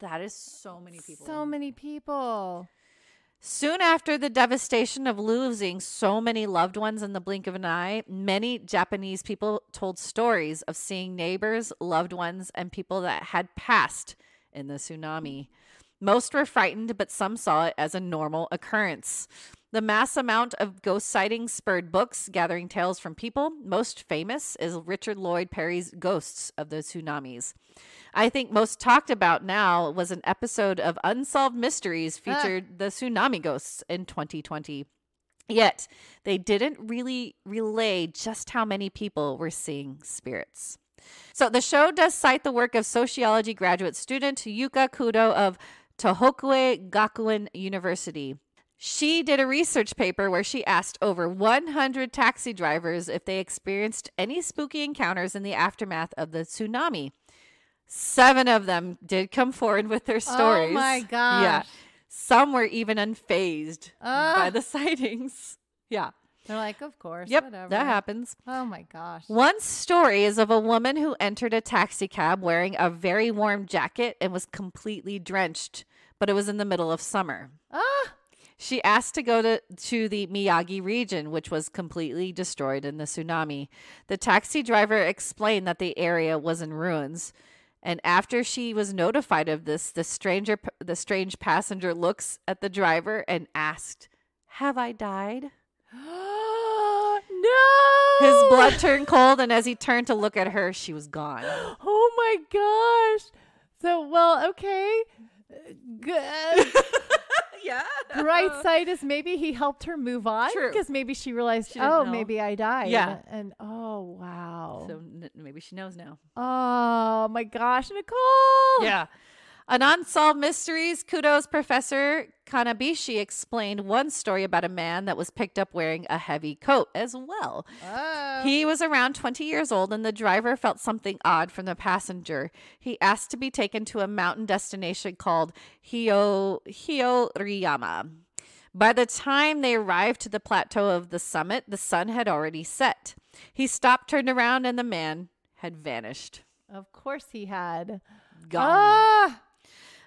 that is so many people. so many people. Soon after the devastation of losing so many loved ones in the blink of an eye, many Japanese people told stories of seeing neighbors, loved ones, and people that had passed in the tsunami. Most were frightened, but some saw it as a normal occurrence. The mass amount of ghost sightings spurred books gathering tales from people. Most famous is Richard Lloyd Parry's Ghosts of the Tsunamis. I think most talked about now was an episode of Unsolved Mysteries Ah. featured the tsunami ghosts in 2020. Yet, they didn't really relay just how many people were seeing spirits. So, the show does cite the work of sociology graduate student Yuka Kudo of Tohoku Gakuin University. She did a research paper where she asked over 100 taxi drivers if they experienced any spooky encounters in the aftermath of the tsunami. Seven of them did come forward with their stories. Oh my Yeah. Some were even unfazed by Ah. the *laughs* sightings. Yeah. They're like, of course. Yep. whatever. That happens. Oh my gosh. One story is of a woman who entered a taxi cab wearing a very warm jacket and was completely drenched, but it was in the middle of summer. Ah, She asked to go to, to the Miyagi region, which was completely destroyed in the tsunami. The taxi driver explained that the area was in ruins. And after she was notified of this, the stranger the strange passenger looks at the driver and asked, "Have I died?" *gasps* *gasps* *gasps* no. His blood turned cold, and as he turned to look at her, she was gone. Oh my gosh. So, well, okay. Good. *laughs* yeah. Bright side is maybe he helped her move on because maybe she realized, She didn't oh, know. maybe I died. Yeah. And, oh, wow. So n- maybe she knows now. oh my gosh, Nicole. Yeah. On Unsolved Mysteries, Kudo's Professor Kanebishi explained one story about a man that was picked up wearing a heavy coat as well. Oh. He was around 20 years old, and the driver felt something odd from the passenger. He asked to be taken to a mountain destination called Hio, Hiyoriyama. By the time they arrived to the plateau of the summit, the sun had already set. He stopped, turned around, and the man had vanished. of course he had. Gone. Ah.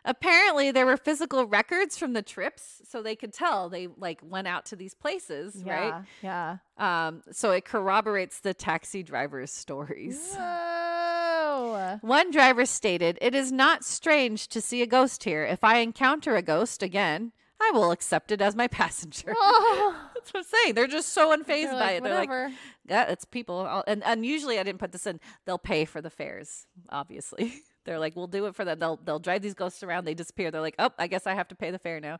Apparently, there were physical records from the trips, so they could tell they like went out to these places, Yeah. Yeah. Um, so it corroborates the taxi driver's stories. Whoa. One driver stated, It is not strange to see a ghost here. If I encounter a ghost again, I will accept it as my passenger. *laughs* Oh, *laughs* That's what I'm saying. They're just so unfazed they're by like, it. They're like, yeah, it's people. I'll- And, and usually I didn't put this in. They'll pay for the fares, obviously. *laughs* They're like, we'll do it for them. They'll, they'll drive these ghosts around. They disappear. They're like, oh, I guess I have to pay the fare now.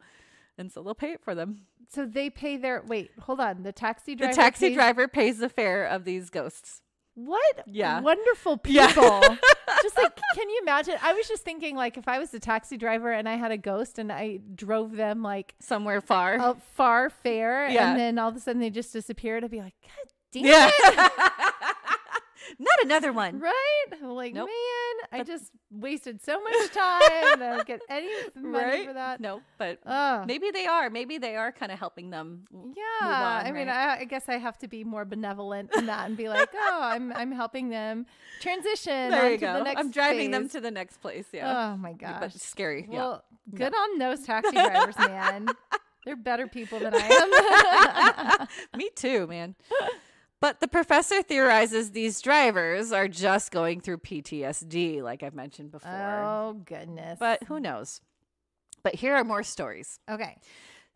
And so they'll pay it for them. so they pay their wait. Hold on. The taxi driver. the taxi pays- driver pays the fare of these ghosts. what Yeah. wonderful *laughs* people. Yeah. *laughs* just like, can you imagine? I was just thinking, like, if I was a taxi driver and I had a ghost and I drove them like Somewhere far. a far fare, Yeah. and then all of a sudden they just disappeared, I'd be like, God damn yeah. it. *laughs* Not another one. Right? I'm like, Nope. man, I just wasted so much time I don't get any *laughs* money Right? for that. No, but Ugh. maybe they are. Maybe they are kind of helping them. Yeah, on, I mean. I, I guess I have to be more benevolent in that and be like, oh, *laughs* I'm I'm helping them transition. There you go. The next I'm driving them to the next place. Yeah. Oh my gosh, but scary. yeah. Well, good on those *laughs* taxi drivers, man. They're better people than I am. Me too, man. But the professor theorizes these drivers are just going through PTSD, like I've mentioned before. oh goodness. But who knows? But here are more stories. okay.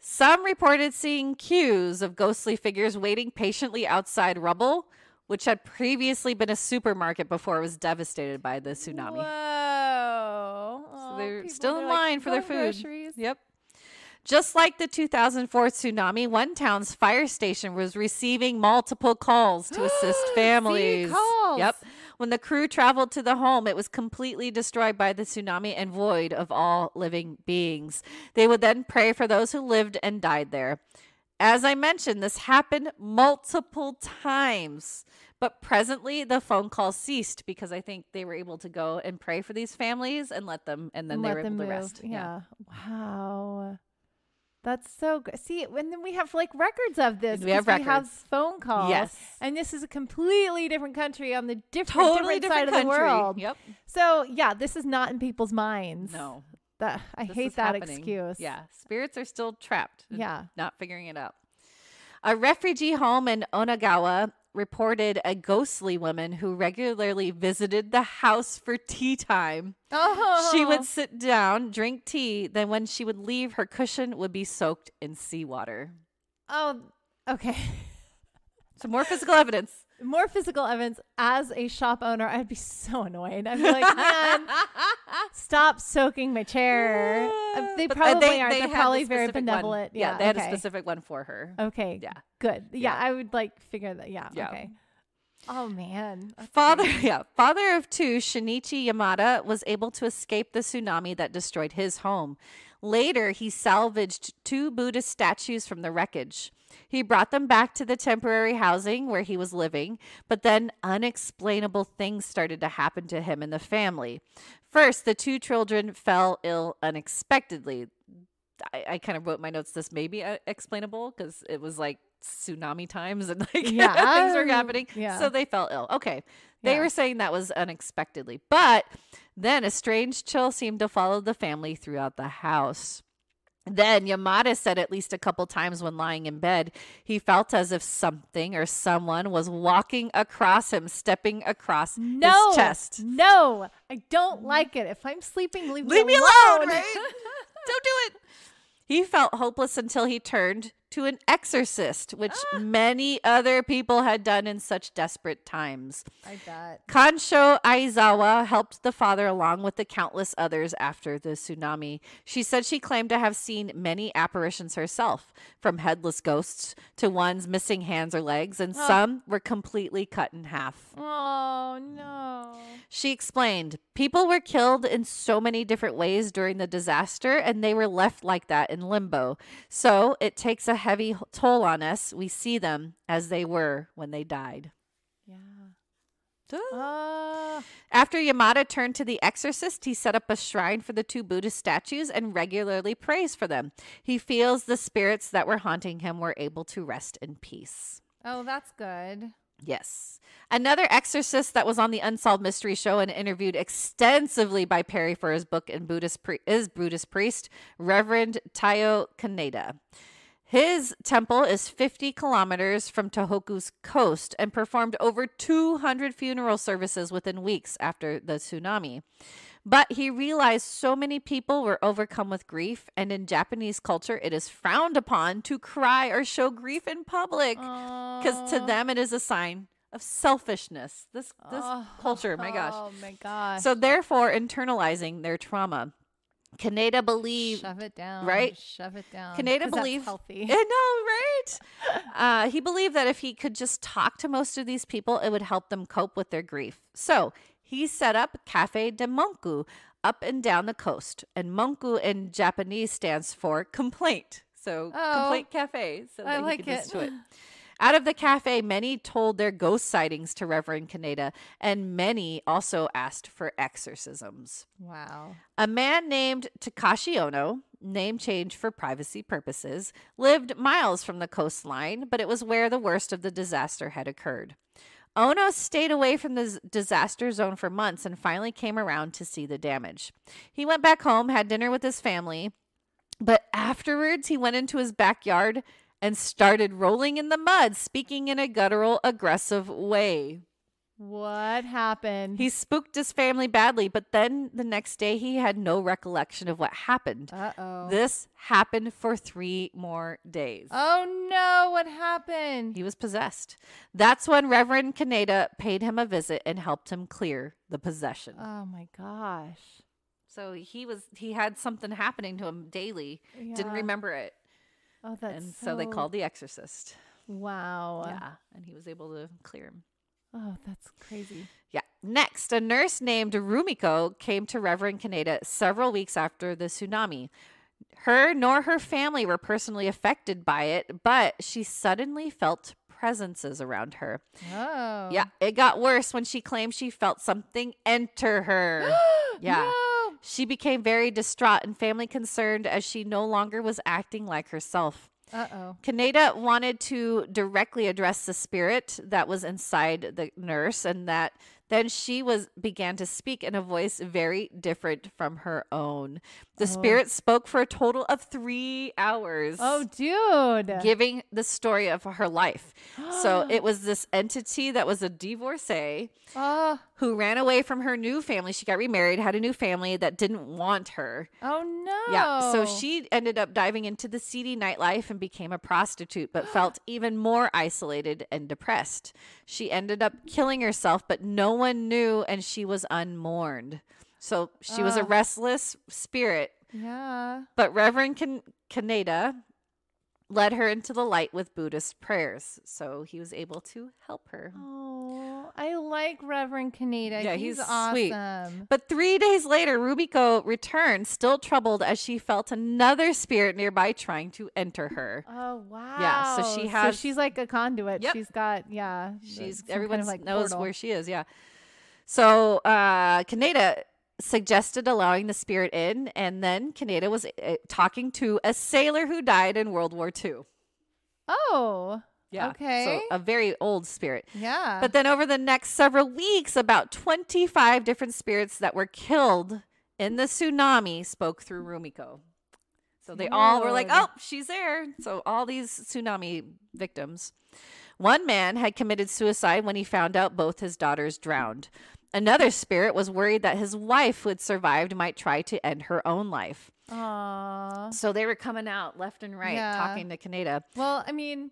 Some reported seeing queues of ghostly figures waiting patiently outside rubble, which had previously been a supermarket before it was devastated by the tsunami. Whoa. So oh, they're people, still in they're like, line for their "Go food. groceries." Yep. Just like the 2004 tsunami, one town's fire station was receiving multiple calls to assist *gasps* families. calls. Yep. When the crew traveled to the home, it was completely destroyed by the tsunami and void of all living beings. They would then pray for those who lived and died there. As I mentioned, this happened multiple times. But presently, the phone calls ceased because I think they were able to go and pray for these families and let them, and then and they were able to move. rest. Yeah. Wow. That's so good. See, and then we have like records of this. We have 'cause We have records. phone calls. Yes. And this is a completely different country on the different, totally different, different side country. of the world. Yep. So yeah, this is not in people's minds. No. That I this hate that happening. excuse. Yeah. Spirits are still trapped. Yeah. Not figuring it out. A refugee home in Onagawa reported a ghostly woman who regularly visited the house for tea time. Oh. She would oh. sit down, drink tea, then when she would leave, her cushion would be soaked in seawater. Oh. Okay. Some more physical evidence. More physical evidence. As a shop owner, I'd be so annoyed. I'd be like, man, *laughs* stop soaking my chair. Uh, they But, uh, probably aren't. they They're probably very benevolent. Yeah, Yeah, they had okay. a specific one for her. Okay. Yeah. Good. Yeah, Yeah. I would like figure that. Yeah. Yeah. Okay. Oh man. That's Father, crazy. yeah, father of two, Shinichi Yamada, was able to escape the tsunami that destroyed his home. Later, he salvaged two Buddhist statues from the wreckage. He brought them back to the temporary housing where he was living, but then unexplainable things started to happen to him and the family. First, the two children fell ill unexpectedly. I, I kind of wrote my notes this may be uh, explainable because it was like tsunami times and *laughs* like Yeah. *laughs* things were happening. Yeah. So they fell ill. Okay. They Yeah. were saying that was unexpectedly. But then a strange chill seemed to follow the family throughout the house. Then Yamada said at least a couple times when lying in bed, he felt as if something or someone was walking across him, stepping across No. his chest. No, I don't like it. If I'm sleeping, leave, Leave me alone, right? *laughs* Don't do it. He felt hopeless until he turned to an exorcist, which ah. many other people had done in such desperate times. I bet. Kansho Aizawa helped the father along with the countless others after the tsunami. She said she claimed to have seen many apparitions herself, from headless ghosts to ones missing hands or legs, and some were completely cut in half. Oh no. She explained, People were killed in so many different ways during the disaster, and they were left like that in limbo. So it takes a heavy toll on us. We see them as they were when they died. Yeah. Uh, After Yamada turned to the exorcist, he set up a shrine for the two Buddhist statues and regularly prays for them. He feels the spirits that were haunting him were able to rest in peace. oh, that's good. Yes. Another exorcist that was on the Unsolved Mystery Show and interviewed extensively by Parry for his book in Buddhist pri- is Buddhist priest Reverend Taio Kaneda. His temple is 50 kilometers from Tohoku's coast and performed over 200 funeral services within weeks after the tsunami. But he realized so many people were overcome with grief, and in Japanese culture, it is frowned upon to cry or show grief in public because to them it is a sign of selfishness. This this Oh. culture, my gosh. *laughs* Oh my gosh. So therefore, internalizing their trauma. Kaneda believed Shove it down. right? Shove it down. Kaneda believed healthy. *laughs* I know, right? Uh, he believed that if he could just talk to most of these people, it would help them cope with their grief. So he set up Cafe de Monku up and down the coast. And Monku in Japanese stands for complaint. So Oh, complaint cafe. So I that like he could it. to it. *laughs* Out of the cafe, many told their ghost sightings to Reverend Kaneda, and many also asked for exorcisms. Wow. A man named Takashi Ono, name change for privacy purposes, lived miles from the coastline, but it was where the worst of the disaster had occurred. Ono stayed away from the disaster zone for months and finally came around to see the damage. He went back home, had dinner with his family, but afterwards he went into his backyard and started rolling in the mud, speaking in a guttural, aggressive way. What happened? He spooked his family badly, but then the next day he had no recollection of what happened. Uh oh. This happened for three more days. Oh no! What happened? He was possessed. That's when Reverend Kaneda paid him a visit and helped him clear the possession. Oh my gosh. so he was he had something happening to him daily. Didn't remember it. Oh, that's and so, they called the exorcist. Wow. Yeah, and he was able to clear him. Oh, that's crazy. Yeah. Next, a nurse named Rumiko came to Reverend Kaneda several weeks after the tsunami. Her nor her family were personally affected by it, but she suddenly felt presences around her. Oh. Yeah, it got worse when she claimed she felt something enter her. *gasps* Yeah. No. She became very distraught and family concerned as she no longer was acting like herself. Uh oh. Kaneda wanted to directly address the spirit that was inside the nurse and that then she was began to speak in a voice very different from her own. The Oh. spirit spoke for a total of 3 hours. Oh, dude. Giving the story of her life. so *gasps* it was this entity that was a divorcee Oh. who ran away from her new family. She got remarried, had a new family that didn't want her. Oh no. Yeah. So she ended up diving into the seedy nightlife and became a prostitute, but *gasps* felt even more isolated and depressed. She ended up killing herself, but no one knew and she was unmourned. So she was a restless spirit. Yeah. But Reverend Kan- Kaneda led her into the light with Buddhist prayers. So he was able to help her. Oh, I like Reverend Kaneda. Yeah, he's, he's sweet. awesome. But three days later, Rumiko returned, still troubled as she felt another spirit nearby trying to enter her. Oh wow. Yeah. So she has- so she's like a conduit. Yep. She's got yeah. She's some kind everyone of, like knows portal. where she is. Yeah. So uh, Kaneda suggested allowing the spirit in, and then Kaneda was uh, talking to a sailor who died in World War II. Oh. Yeah. Okay. So a very old spirit. Yeah. But then over the next several weeks, about 25 different spirits that were killed in the tsunami spoke through Rumiko. So they all were like, oh, she's there. So all these tsunami victims. One man had committed suicide when he found out both his daughters drowned. Another spirit was worried that his wife, who had survived, might try to end her own life. Aw. So they were coming out left and right Yeah. talking to Kaneda. Well, I mean,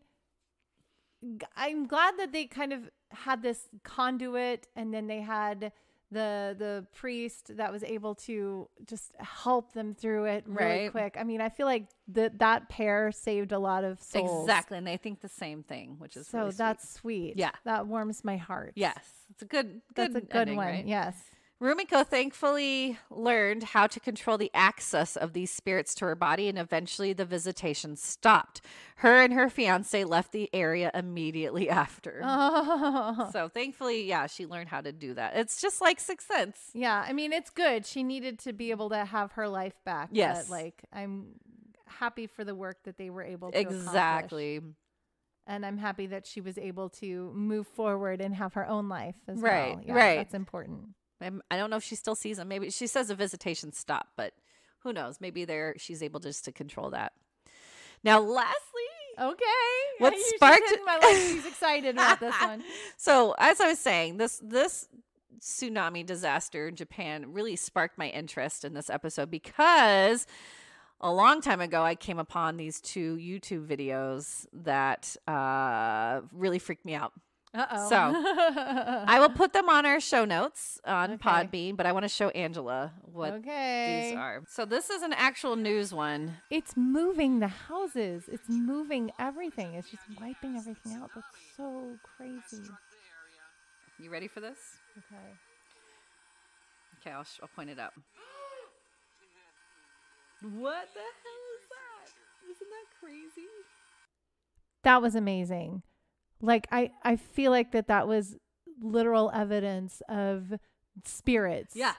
I'm glad that they kind of had this conduit, and then they had the the priest that was able to just help them through it really Right. quick. I mean, I feel like that that pair saved a lot of souls. Exactly. And they think the same thing, which is So really sweet. that's sweet. Yeah. that warms my heart. Yes, it's a good, good that's a good ending, one. right? Yes. Rumiko thankfully learned how to control the access of these spirits to her body, and eventually the visitation stopped. Her and her fiance left the area immediately *laughs* after. *laughs* Oh. So thankfully, yeah, she learned how to do that. It's just like Sixth Sense. Yeah, I mean it's good. She needed to be able to have her life back. but, Yes. like I'm happy for the work that they were able to accomplish. Exactly. and I'm happy that she was able to move forward and have her own life as Right, well. Yeah, right. That's important. I'm- don't know if she still sees them. Maybe she says a visitation stop, but who knows? Maybe there she's able just to control that. Now, lastly, Okay. What sparked- my leg. She's excited about this *laughs* one. So, as I was saying, this this tsunami disaster in Japan really sparked my interest in this episode because a long time ago I came upon these two YouTube videos that uh, really freaked me out. Uh-oh. So, I will put them on our show notes on Okay. Podbean, but I want to show Angela what okay. these are. So this is an actual news one. It's moving the houses. It's moving everything. It's just wiping everything out. That's so crazy. You ready for this? Okay. Okay, I'll, sh- I'll point it up. What the hell is that? Isn't that crazy? That was amazing. Like I I feel like that that was literal evidence of spirits. Yeah.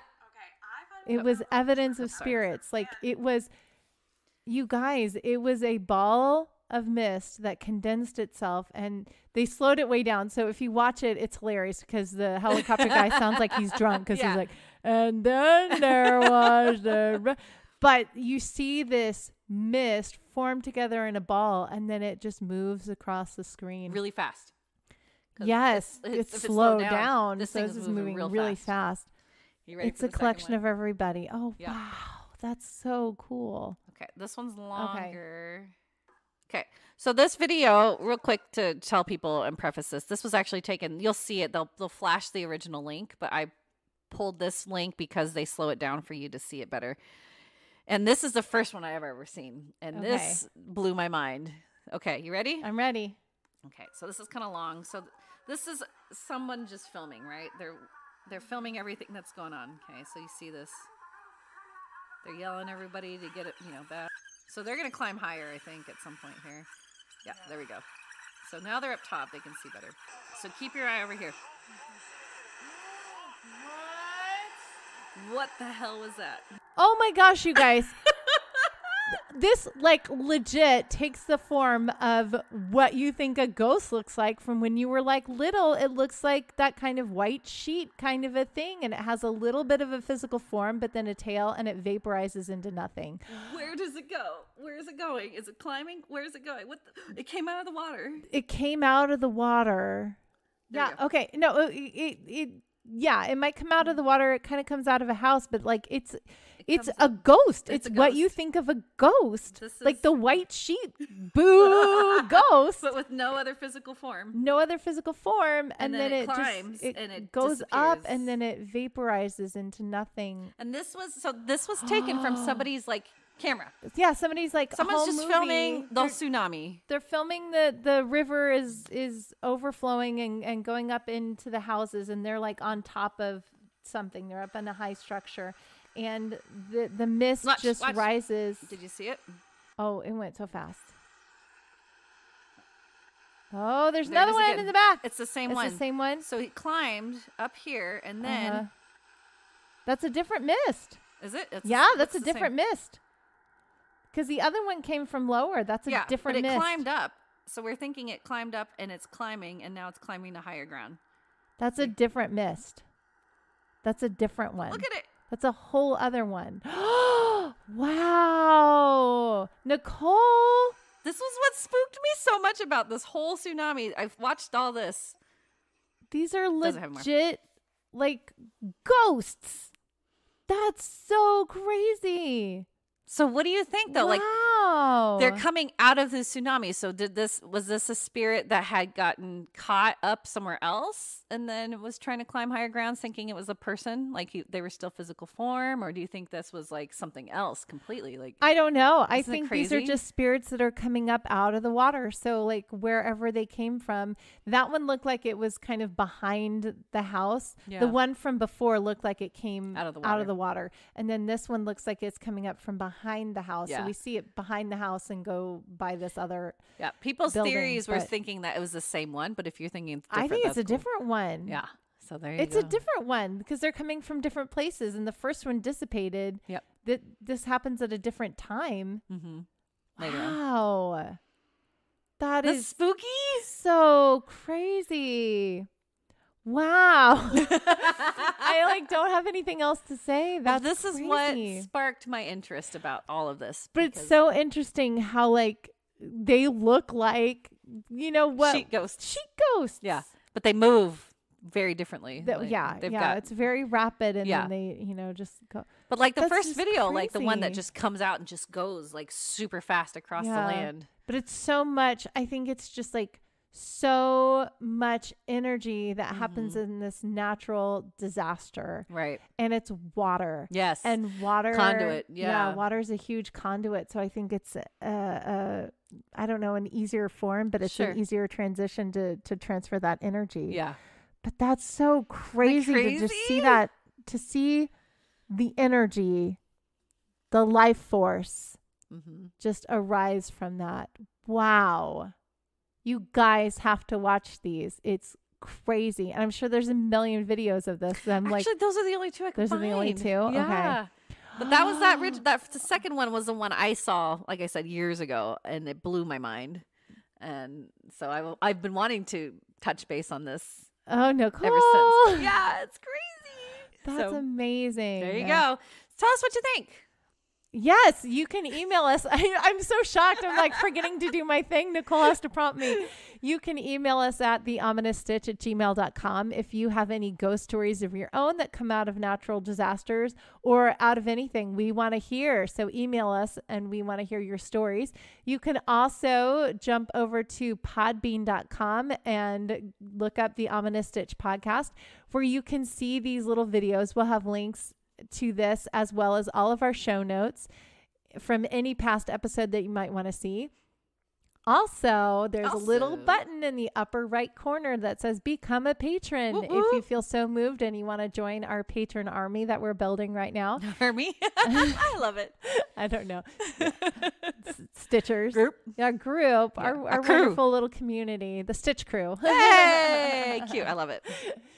Okay. It was evidence of spirits. Like it was you guys, it was a ball of mist that condensed itself and they slowed it way down. So if you watch it, it's hilarious because the helicopter guy sounds like he's drunk because Yeah. he's like, and then there was the but you see this mist form together in a ball and then it just moves across the screen. Really fast. Yes, it's- it's, it's slowed down. down, this so thing is moving moving real really fast. fast. It's a collection of everybody. Oh Yeah. wow, that's so cool. Okay, this one's longer. Okay. So this video, real quick to tell people and preface this, this was actually taken. You'll see it. They'll they'll flash the original link, but I pulled this link because they slow it down for you to see it better. And this is the first one I ever ever seen, and Okay. this blew my mind. Okay, you ready? I'm ready. Okay, so this is kind of long. So th- this is someone just filming, right? They're they're filming everything that's going on. Okay, so you see this. They're yelling everybody to get it, you know, back. So they're gonna climb higher, I think, at some point here. Yeah, there we go. So now they're up top; they can see better. So keep your eye over here. What the hell was that? Oh my gosh, you guys. *laughs* this like legit takes the form of what you think a ghost looks like from when you were like little. It looks like that kind of white sheet kind of a thing and it has a little bit of a physical form but then a tail and it vaporizes into nothing. Where does it go? Where is it going? Is it climbing? Where is it going? What? The- it came out of the water. It came out of the water. There yeah, okay. No, it, it it yeah, it might come out of the water. It kind of comes out of a house, but like it's it's a ghost. It's It's, a what you think of a ghost. This like the white sheet. Boo *laughs* ghost. but with no other physical form. no other physical form and, And then it just climbs it, and it goes up and then it vaporizes into nothing. And this was so this was taken from *gasps* somebody's like camera. Yeah, somebody's like Someone's just movie. filming the They're- tsunami. they're filming the the river is is overflowing and and going up into the houses and they're like on top of something they're up in a high structure and the the mist Watch, just watch. rises Did you see it? oh it went so fast oh there's There another one again. in the back It's the same it's one. the same one So he climbed up here and then Uh-huh. that's a different mist is it? It's yeah that's a the same. different mist because the other one came from lower that's a yeah, different but it mist climbed up. So we're thinking it climbed up and it's climbing and now it's climbing to higher ground. that's a different mist that's a different one Look at it. That's a whole other one. *gasps* wow. Nicole. This was what spooked me so much about this whole tsunami. I've watched all this. These are legit like ghosts. That's so crazy. So what do you think though? Like wow. they're coming out of the tsunami. So did this was this a spirit that had gotten caught up somewhere else and then was trying to climb higher grounds thinking it was a person like he, they were still physical form or do you think this was like something else completely like I don't know. I think these are just spirits that are coming up out of the water. So, like, wherever they came from, that one looked like it was kind of behind the house. Yeah. The one from before looked like it came Out of the out of the water. And then this one looks like it's coming up from behind the house. Yeah. So, we see it behind the house and go by this other. yeah people's building, theories were thinking that it was the same one but if you're thinking it's I think it's a cool. different one. yeah so there you It's go. a different one because they're coming from different places. And the first one dissipated. Yep. That this happens at a different time. mm-hmm. later on Wow. That That's is spooky so crazy. Wow. *laughs* I like don't have anything else to say. Well, this is what sparked my interest about all of this But it's so interesting how like they look like you know what sheet ghosts sheet ghosts. Yeah, but they move very differently. That- Like, yeah, yeah. got. it's very rapid, and Yeah. then they, you know, just go. but like the that's first video, like the one that just comes out and just goes like super fast across Yeah. the land. But it's so much. I think it's just like so much energy that happens in this natural disaster Right. and it's water Yes. and water Conduit, yeah. water is a huge conduit so i think it's a, a i don't know an easier form but it's Sure. an easier transition to to transfer that energy yeah. but that's so crazy, to just see that to see the energy the life force hmm just arise from that wow you guys have to watch these it's crazy and i'm sure there's a million videos of this i'm like those are the only two I could Those are the only find. two? Okay. Yeah. But that was that rid- *gasps* that the second one was the one I saw, like I said years ago, and it blew my mind. And so I, I've been wanting to touch base on this oh nicole ever since. Yeah, it's crazy. that's So, amazing There you go. Tell us what you think. Yes, you can email us. *laughs* I, I'm so shocked. I'm like forgetting to do my thing. Nicole has to prompt me. You can email us at the ominous stitch at gmail.com if you have any ghost stories of your own that come out of natural disasters or out of anything we want to hear. So email us and we want to hear your stories. You can also jump over to podbean.com and look up the ominous stitch podcast where you can see these little videos. We'll have links to this as well as all of our show notes from any past episode that you might want to see. Also, there's a little button in the upper right corner that says become a patron Whoop, if you feel so moved and you want to join our patron army that we're building right now. *laughs* Army. *laughs* I love it. *laughs* I don't know. Stitchers. Group. Yeah, group. Yeah, Our, our wonderful little community, the Stitch crew. Hey, cute. I love it.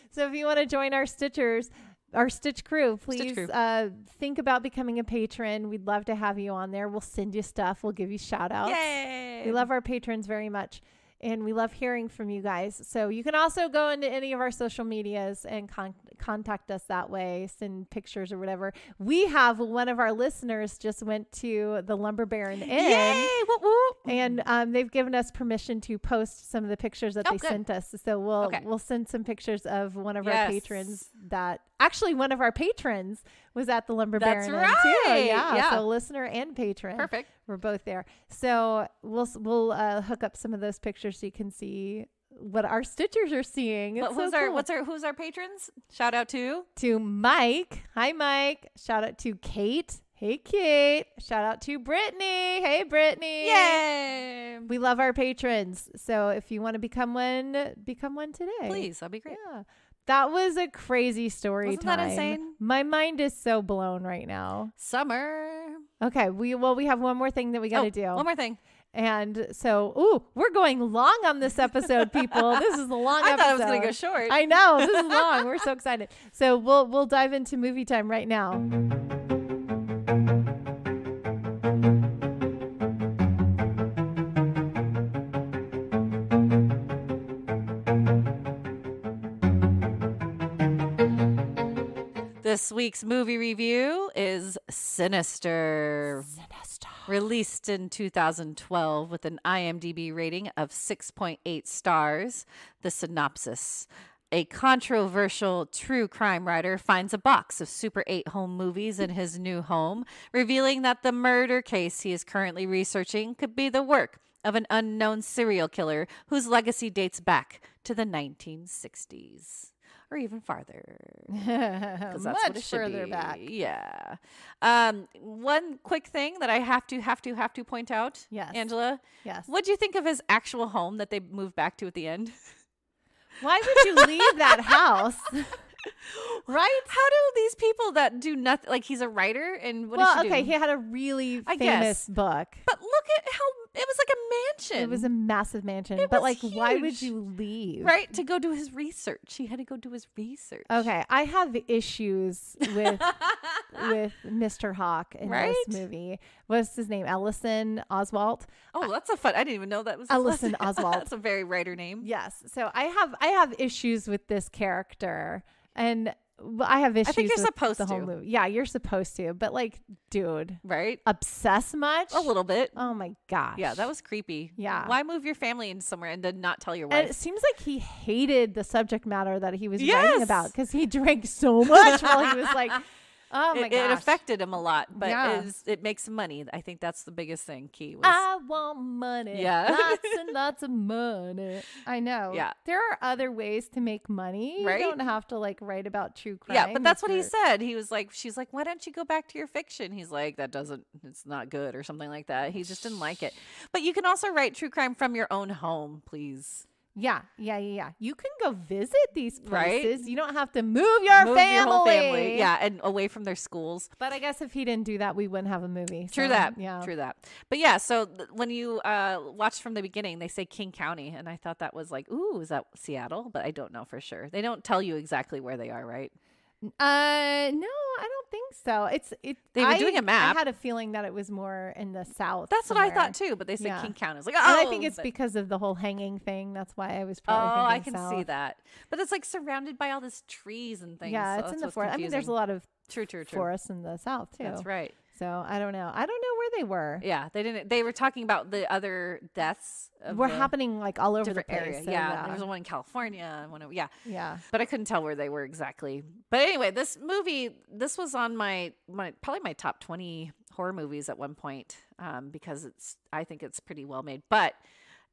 So if you want to join our Stitchers, our Stitch crew, please crew. Uh, think about becoming a patron. We'd love to have you on there. We'll send you stuff. We'll give you shout outs. Yay. We love our patrons very much. And we love hearing from you guys. So you can also go into any of our social medias and con- contact us that way, send pictures or whatever. We have one of our listeners just went to the Lumber Baron Inn. Yay. Whoop, whoop. And um, they've given us permission to post some of the pictures that Oh, they good. sent us. So we'll Okay. we'll send some pictures of one of our patrons that actually one of our patrons was at the Lumber That's Baron Inn too. Yeah, Yeah. so listener and patron. Perfect. We're both there. So we'll we'll uh, hook up some of those pictures so you can see what our stitchers are seeing. It's But so who's our what's our who's our patrons? Shout out to to Mike. Hi Mike. Shout out to Kate. Hey Kate. Shout out to Brittany. Hey Brittany. Yay. We love our patrons. So if you want to become one, become one today. Please, that'd be great. Yeah. That was a crazy story Wasn't that time. insane? My mind is so blown right now. Summer. Okay, we well we have one more thing that we got to Oh, do. One more thing. And so, ooh, we're going long on this episode, people. *laughs* this is a long I episode. thought it was gonna go short. I know this is *laughs* long. We're so excited. So we'll we'll dive into movie time right now. This week's movie review is Sinister. Sinister. Released in 2012 with an IMDb rating of 6.8 stars. The synopsis. A controversial true crime writer finds a box of Super 8 home movies in his new home, revealing that the murder case he is currently researching could be the work of an unknown serial killer whose legacy dates back to the 1960s or even farther. *laughs* that's what Much further be. back. Yeah. Um, one quick thing that I have to have to have to point out, Yes. Angela. Yes. What do you think of his actual home that they moved back to at the end? Why would you leave that *laughs* house? *laughs* right? How do these people that do nothing like he's a writer and what well, okay, do? he had a really I famous guess. book. but look at how it was like a mansion. It was a massive mansion. It but like why would you leave? right to go do his research. He had to go do his research. Okay, I have issues with *laughs* with Mr. Hawke in Right? this movie. What's his name? Ellison Oswalt. Oh, that's a fun. I didn't even know that was Ellison Oswalt. *laughs* that's a very writer name. Yes. So I have I have issues with this character, and I have issues. I think you're with supposed the whole to. movie. Yeah, you're supposed to. But like, dude, Right? obsess much? A little bit. Oh my gosh. Yeah, that was creepy. Yeah. Why move your family in somewhere and then not tell your And wife? it seems like he hated the subject matter that he was Yes. writing about because he drank so much while he was like, *laughs* Oh my it, it affected him a lot, but Yeah. it, is, it makes money. I think that's the biggest thing. Key was I want money. Yeah. Lots and *laughs* lots of money. I know. Yeah. There are other ways to make money. Right? You don't have to like write about true crime. yeah, but that's what he said. He was like, she's like, why don't you go back to your fiction? He's like, that doesn't, it's not good or something like that. He just didn't like it. But you can also write true crime from your own home, please. Yeah, yeah, yeah, yeah. You can go visit these Right? places. You don't have to move your Move family. your whole family, yeah, and away from their schools. But I guess if he didn't do that, we wouldn't have a movie. True so, that. Yeah. True that. But yeah, so th- when you uh, watched from the beginning, they say King County, and I thought that was like, ooh, is that Seattle? But I don't know for sure. They don't tell you exactly where they are, right? Uh, no, I don't think so. It's it. They were I- doing a map. I had a feeling that it was more in the south. That's what I thought too. But they said Yeah. King County. I was like, oh, And I think it's but- because of the whole hanging thing. That's why I was Oh, probably. I thinking can see that. But it's like surrounded by all this trees and things. Yeah, so it's in the forest. I mean, there's a lot of True, true, true. forests in the south too. That's right. So I don't know. I don't know where they were. Yeah, they didn't. They were talking about the other deaths. Of We're happening like all over the place. area. so yeah, yeah. there was one in California. and One, over- yeah. yeah. but I couldn't tell where they were exactly. But anyway, this movie, this was on my my probably my top twenty horror movies at one point um, because it's I think it's pretty well made, but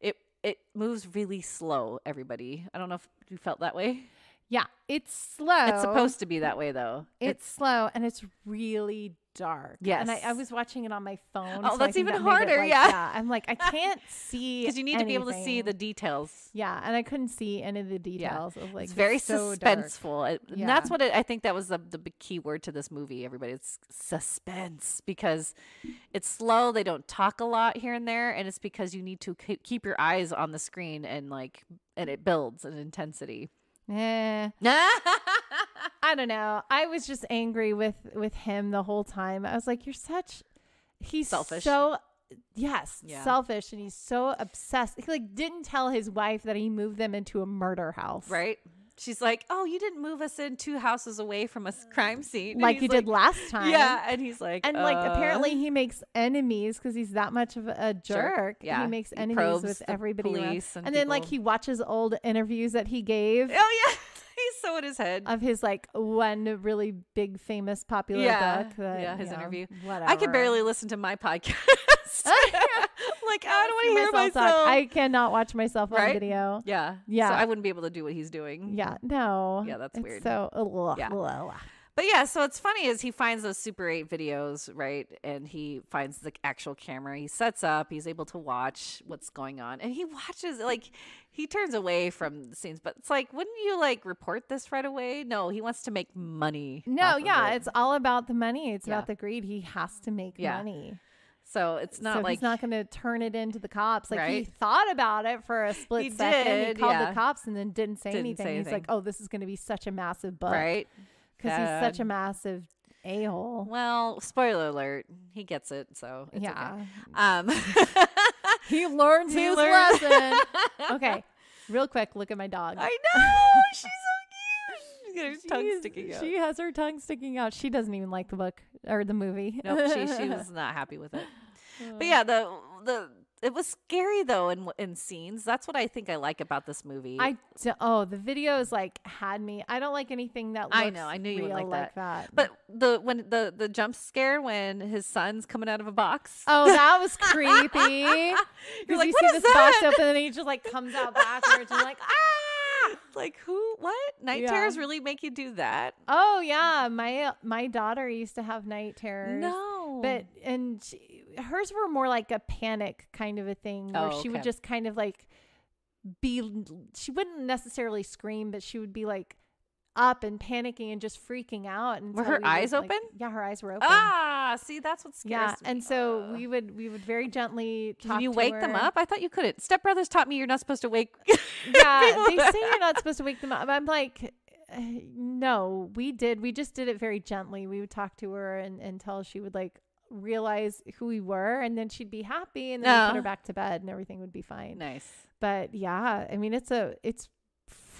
it it moves really slow. Everybody, I don't know if you felt that way. Yeah. It's slow. It's supposed to be that way though. It's slow and it's really dark. Yes. And I, I was watching it on my phone. Oh, so that's even that harder, like, yeah. I'm like, I can't *laughs* see. because you need to be able to see the details. Yeah, and I couldn't see any of the details of like it's very so suspenseful. It- And that's what it, I think that was the, the key word to this movie, everybody. It's suspense because it's slow. They don't talk a lot here and there. And it's because you need to keep your eyes on the screen and like, and it builds an intensity. Eh, *laughs* I don't know. I was just angry with with him the whole time. I was like, "You're such." He's Selfish. So yes, Yeah. selfish, and he's so obsessed. He like didn't tell his wife that he moved them into a murder house, right? She's like, oh, you didn't move us in two houses away from a crime scene. Like you did last time. Yeah. And he's like, And like uh, apparently he makes enemies because he's that much of a jerk. Yeah. He makes enemies probes with everybody And, and then like he watches old interviews that he gave Oh, yeah. So in his head. of his like one really big famous popular Yeah. book. That, Yeah, his you know, interview. Whatever. I could barely listen to my podcast. *laughs* *laughs* like, I don't want to hear myself myself. I cannot watch myself on video. yeah. Yeah. So I wouldn't be able to do what he's doing. Yeah, no. Yeah, that's It's weird. So ugh, Yeah. ugh. But yeah, so it's funny is he finds those Super 8 videos, right? And he finds the actual camera. He sets up, he's able to watch what's going on. And he watches like he turns away from the scenes, but it's like, wouldn't you like report this right away? No, he wants to make money. No, yeah, it. it's all about the money. It's Yeah. about the greed. He has to make Yeah. money. so it's not so like he's not going to turn it into the cops. Like he thought about it for a split He second. did, he called yeah. the cops and then didn't say Didn't anything. say He's like, "Oh, this is going to be such a massive book." right. Because he's such a massive a hole. Well, spoiler alert, he gets it, so it's okay. yeah, Um, *laughs* he learns He his learned- lesson. *laughs* okay, real quick, look at my dog. I know she's so cute. She's got her *laughs* tongue sticking out. She has her tongue sticking out. She doesn't even like the book or the movie. nope, she she was not happy with it. But yeah, the the it was scary though in in scenes. That's what I think I like about this movie. I d- oh the videos like had me. I don't like anything that looks I know, I knew you real wouldn't like that. but the when the the jump scare when his son's coming out of a box. oh, that was *laughs* creepy. You're Because like, you "What see is this box that?" open and he just like comes out backwards and like *laughs* ah. Like who? What? Night Yeah. terrors really make you do that? Oh yeah, my my daughter used to have night terrors. No, but and she, hers were more like a panic kind of a thing where Oh, she would just kind of like be she wouldn't necessarily scream but she would be like up and panicking and just freaking out and Were her eyes open? yeah her eyes were open ah, see that's what scares yeah me. and so Ugh. we would we would very gently talk Can you to wake them up? I thought you couldn't. Step Brothers taught me you're not supposed to wake. *laughs* yeah they say you're not supposed to wake them up i'm like uh, no we did we just did it very gently we would talk to her and until she would like realize who we were and then she'd be happy and then put Oh. her back to bed and everything would be fine nice. but yeah i mean it's a it's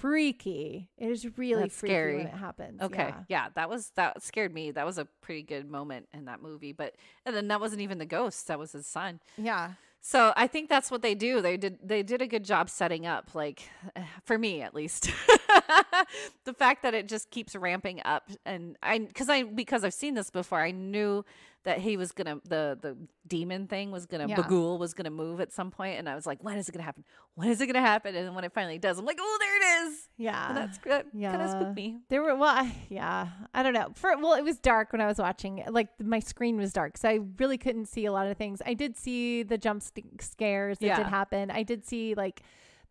freaky it is really scary. when it happens Okay. yeah. Yeah. that was that scared me. That was a pretty good moment in that movie. But and then that wasn't even the ghost. That was his son. yeah So I think that's what they do. They did they did a good job setting up, like *sighs* for me at least. *laughs* *laughs* the fact that it just keeps ramping up and I cuz I because I've seen this before, I knew that he was going to the the demon thing was going to Yeah. Bughuul was going to move at some point and I was like, when is it going to happen? When is it going to happen? And when it finally does, I'm like, "Oh, there it is." Yeah. And that's good. Kind Yeah. of spooked me. There were well, I, yeah, I don't know. For well, it was dark when I was watching. it. Like my screen was dark, so I really couldn't see a lot of things. I did see the jump scares that Yeah. did happen. I did see like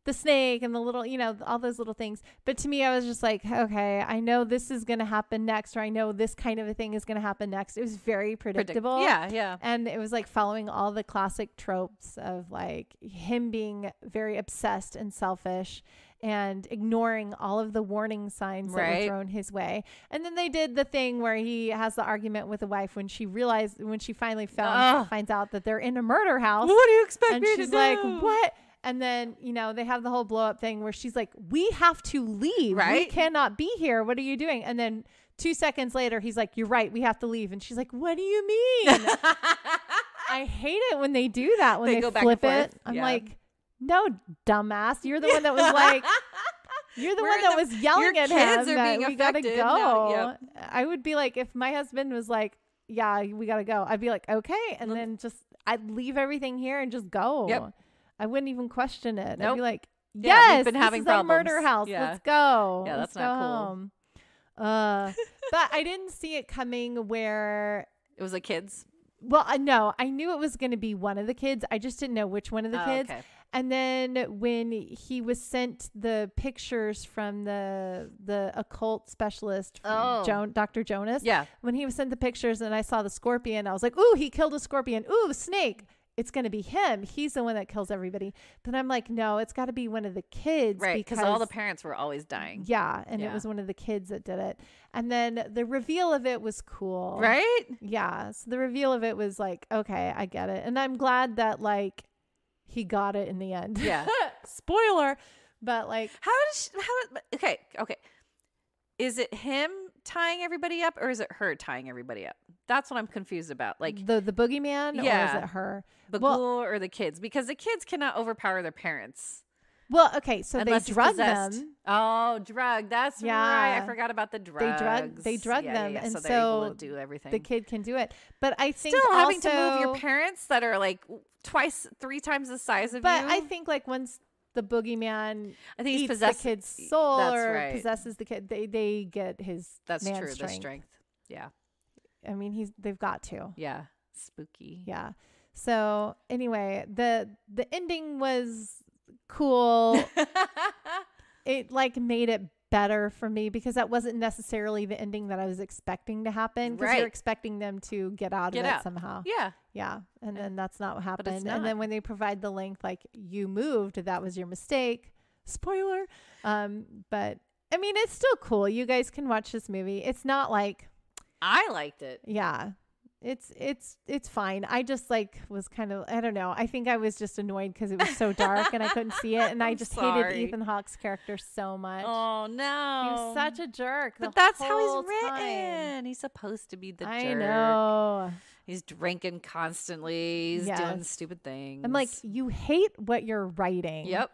the snake and the little, you know, all those little things. But to me, I was just like, okay, I know this is going to happen next, or I know this kind of a thing is going to happen next. It was very Predict- predictable. Yeah, yeah. And it was like following all the classic tropes of like him being very obsessed and selfish and ignoring all of the warning signs that were thrown his way. And then they did the thing where he has the argument with the wife when she realized when she finally found finds out that they're in a murder house. What do you expect And me she's to like, "What?" And then, you know, they have the whole blow up thing where she's like, "We have to leave. We cannot be here. What are you doing?" And then 2 seconds later, he's like, "You're right. We have to leave." And she's like, "What do you mean?" *laughs* I hate it when they do that when They they, go back flip it. I'm Yeah. like, no, dumbass. You're the one that was *laughs* like, you're the We're one that the- was yelling at him are that being we gotta go. No, I would be like, if my husband was like, yeah, we gotta go. I'd be like, okay, and Well, then just I'd leave everything here and just go. Yep. I wouldn't even question it. I'd be like, Yeah, yes, we've been this having is a murder house. Yeah. Let's go. Yeah, Let's that's not go cool. home. Uh, but I didn't see it coming where it was the kids. well, uh, no, I knew it was going to be one of the kids. I just didn't know which one of the Oh, kids. okay. And then when he was sent the pictures from the the occult specialist, Oh. jo- Dr. Jonas, Yeah. when he was sent the pictures and I saw the scorpion, I was like, "Ooh, he killed a scorpion. Ooh, snake." It's going to be him. He's the one that kills everybody. But I'm like, "No, it's got to be one of the kids Right. because all the parents were always dying. yeah, and it was one of the kids that did it. And then the reveal of it was cool. Right? Yeah. So the reveal of it was like, okay, I get it. And I'm glad that like he got it in the end. Yeah. *laughs* Spoiler. But like How does she, how okay, okay. Is it him tying everybody up or is it her tying everybody up? That's what I'm confused about. Like the the boogeyman or Yeah. is it her? Bughuul well- or the kids because the kids cannot overpower their parents. Well, okay, so unless they drug them. Oh, drug. That's right. I forgot about the They drugs. drug- they drug Yeah, yeah, them, yeah. and so they're able so to do everything. The kid can do it. But I think Still having to move your parents that are like twice, three times the size of But you. But I think like once the boogeyman I think he's eats possessed. the kid's soul or right. possesses the kid, they they get his That's man true. The strength. strength. Yeah. I mean, he's they've got to. Yeah. Spooky. Yeah. So anyway, the the ending was cool. *laughs* it like made it better for me because that wasn't necessarily the ending that I was expecting to happen because Right. you're expecting them to get out Get of it out. somehow. yeah. Yeah. And Yeah. then that's not what happened. And then when they provide the link like you moved, that was your mistake. Spoiler. Um but I mean it's still cool. You guys can watch this movie. It's not like I liked it. yeah it's it's it's fine i just like was kind of i don't know i think i was just annoyed because it was so dark and i couldn't see it and *laughs* i just sorry. hated ethan hawke's character so much Oh no. he was such a jerk But that's how he's time. written. He's supposed to be the i jerk. know He's drinking constantly. He's doing stupid things. i'm like you hate what you're writing Yep.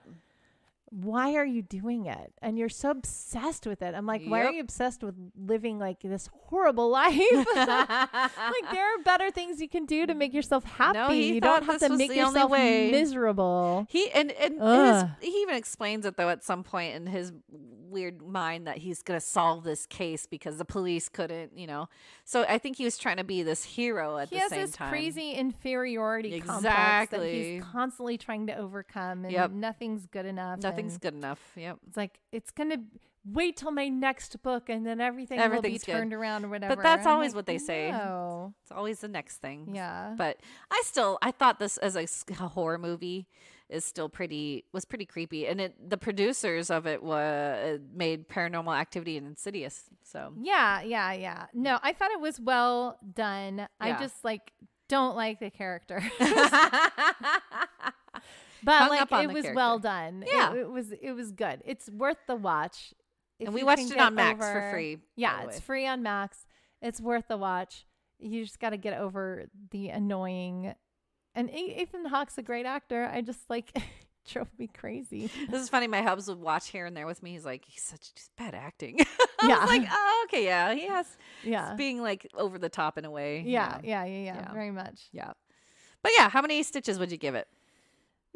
Why are you doing it and you're so obsessed with it i'm like why are you obsessed with living like this horrible *laughs* life *laughs* like there are better things you can do to make yourself happy he you don't have this to make the only yourself way. miserable He and and his, he even explains it though at some point in his weird mind that he's gonna solve this case because the police couldn't, you know. So I think he was trying to be this hero at he the has same this time. crazy inferiority complex that he's constantly trying to overcome and Yep. nothing's good enough Nothing's good enough. Yep. it's like it's gonna wait till my next book and then everything will be turned around or whatever But that's I'm always like, what they say. no. It's always the next thing. yeah But I still I thought this as a horror movie is still pretty was pretty creepy and it the producers of it was made Paranormal Activity and Insidious. So yeah yeah yeah no i thought it was well done i just like don't like the character *laughs* *laughs* but like it was well done Yeah. it, it was it was good it's worth the watch If and we watched it on Max for free. Yeah, it's way. free on Max. It's worth the watch. You just got to get over the annoying. And Ethan Hawke's a great actor. I just like *laughs* drove me crazy. This is funny. My hubs would watch here and there with me. He's like, he's such just bad acting. *laughs* I Yeah. was like, *laughs* oh, okay, yeah, he has Yeah. being like over the top in a way. Yeah, yeah, yeah, yeah, Yeah. very much. yeah. But yeah, how many stitches would you give it?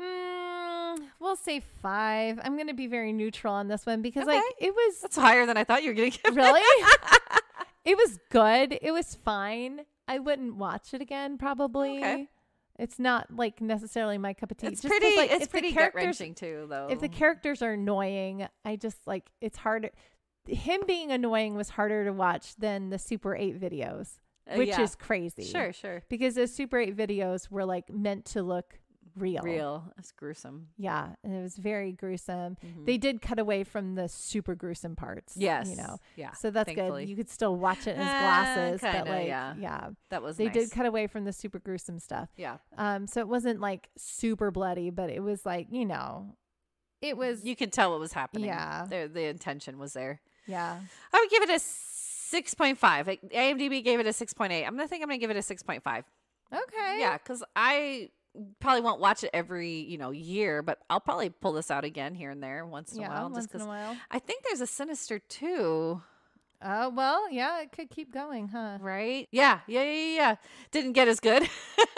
Mm, we'll say five. I'm going to be very neutral on this one because, like, it was That's higher than I thought you were gonna give. really, *laughs* it was good. It was fine. I wouldn't watch it again, probably. Okay. It's not like necessarily my cup of tea. It's Just pretty. like, it's pretty gut wrenching too, though. If the characters are annoying, I just like it's harder. Him being annoying was harder to watch than the Super 8 videos, Uh, which yeah. is crazy. sure, sure, Because those Super 8 videos were like meant to look real. real. It's gruesome. Yeah. And it was very gruesome. Mhm. They did cut away from the super gruesome parts. yes, You know, yeah. so that's thankfully. good. You could still watch it in his Uh, *laughs* glasses, kinda, but like, yeah. yeah, that was they nice. did cut away from the super gruesome stuff. Yeah, Um, so it wasn't like super bloody, but it was like, you know, it was, you can tell what was happening. Yeah. the the intention was there. yeah. I would give it a six point five. IMDb gave it a six point eight. I'm gonna think I'm gonna give it a six point five. Okay. Yeah, because I probably won't watch it every you know year, but I'll probably pull this out again here and there once in Yeah. a while, once just in a while. I think there's a Sinister too, Oh, uh, well, yeah, it could keep going, huh? right? Yeah, yeah, yeah, yeah. Didn't get as good.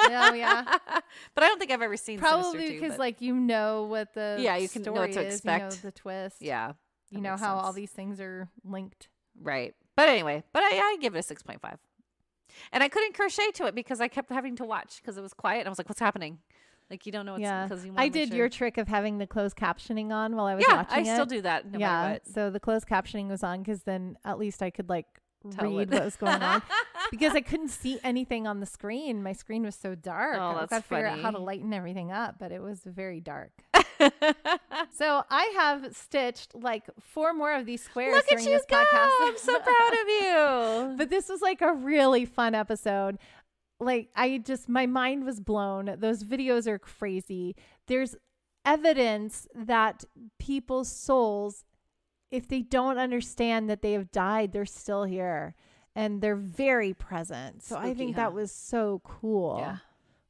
Yeah, yeah. *laughs* but I don't think I've ever seen Probably Sinister 2, because, but- like, you know what the Yeah, you can know what to is, you know expect. the twist. yeah, You know how all these things are linked. right. But anyway, but I, I give it a six point five. And I couldn't crochet to it because I kept having to watch because it was quiet. And I was like, "What's happening?" Like you don't know what's yeah. because you. I did sure. your trick of having the closed captioning on while I was yeah, watching I it. still do that. No yeah. what. So the closed captioning was on because then at least I could like Tell read it. what was going on *laughs* because I couldn't see anything on the screen. My screen was so dark. Oh, I that's got to figure out how to lighten everything up, but it was very dark. *laughs* So I have stitched like four more of these squares Look at you this go! podcast. I'm so proud of you. *laughs* but this was like a really fun episode. Like I just my mind was blown. Those videos are crazy. There's evidence that people's souls if they don't understand that they have died, they're still here and they're very present. So I think huh? that was so cool. yeah,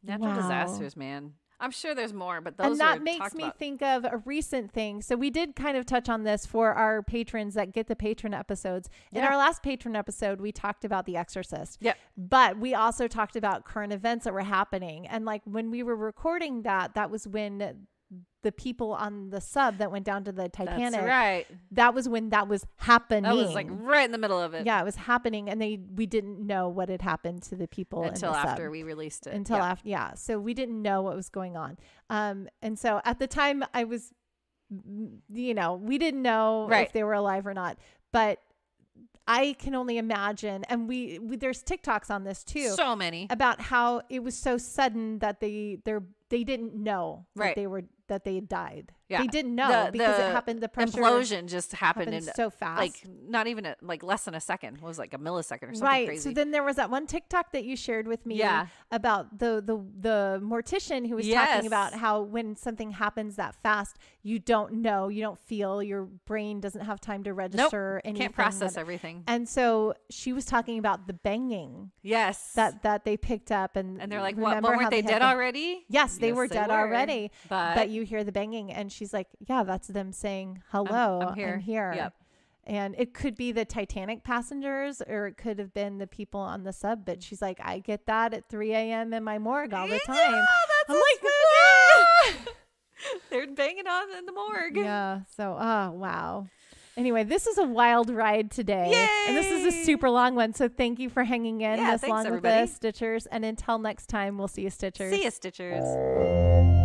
natural Wow. disasters, man. I'm sure there's more, but those and that makes me about. think of a recent thing. So we did kind of touch on this for our patrons that get the patron episodes. In Yeah. our last patron episode, we talked about The Exorcist. Yep. But we also talked about current events that were happening. And like when we were recording that, that was when the people on the sub that went down to the Titanic. That's right. That was when that was happening. That was like right in the middle of it. yeah, it was happening, and they we didn't know what had happened to the people Until the sub after we released it. until yeah. after yeah so we didn't know what was going on um and so at the time i was you know we didn't know Right. if they were alive or not but i can only imagine and we, we there's tiktoks on this too So many. about how it was so sudden that they they're they didn't know that Right. they were that they died Yeah. they didn't know The- because the it happened the pressure Implosion just happened, happened in so fast like not even a, like less than a second. It was like a millisecond or something right crazy. so then there was that one tiktok that you shared with me Yeah. about the the the mortician who was Yes. talking about how when something happens that fast you don't know you don't feel your brain doesn't have time to register anything Can't process that- everything. and so she was talking about the banging Yes. that that they picked up and and they're like, what? But weren't they, had dead already? yes they Yes, were dead already But, but you hear the banging and she's like yeah that's them saying hello I'm here." I'm here Yep. and it could be the Titanic passengers or it could have been the people on the sub. But she's like, I get that at 3 a.m. in my morgue all the time. Yeah, that's I'm like. *laughs* They're banging on in the morgue. yeah. So, oh, wow. Anyway, this is a wild ride today. And this is a super long one. So thank you for hanging in Yeah, this thanks, long everybody. with the Stitchers. And until next time, we'll see you, Stitchers. See you, Stitchers.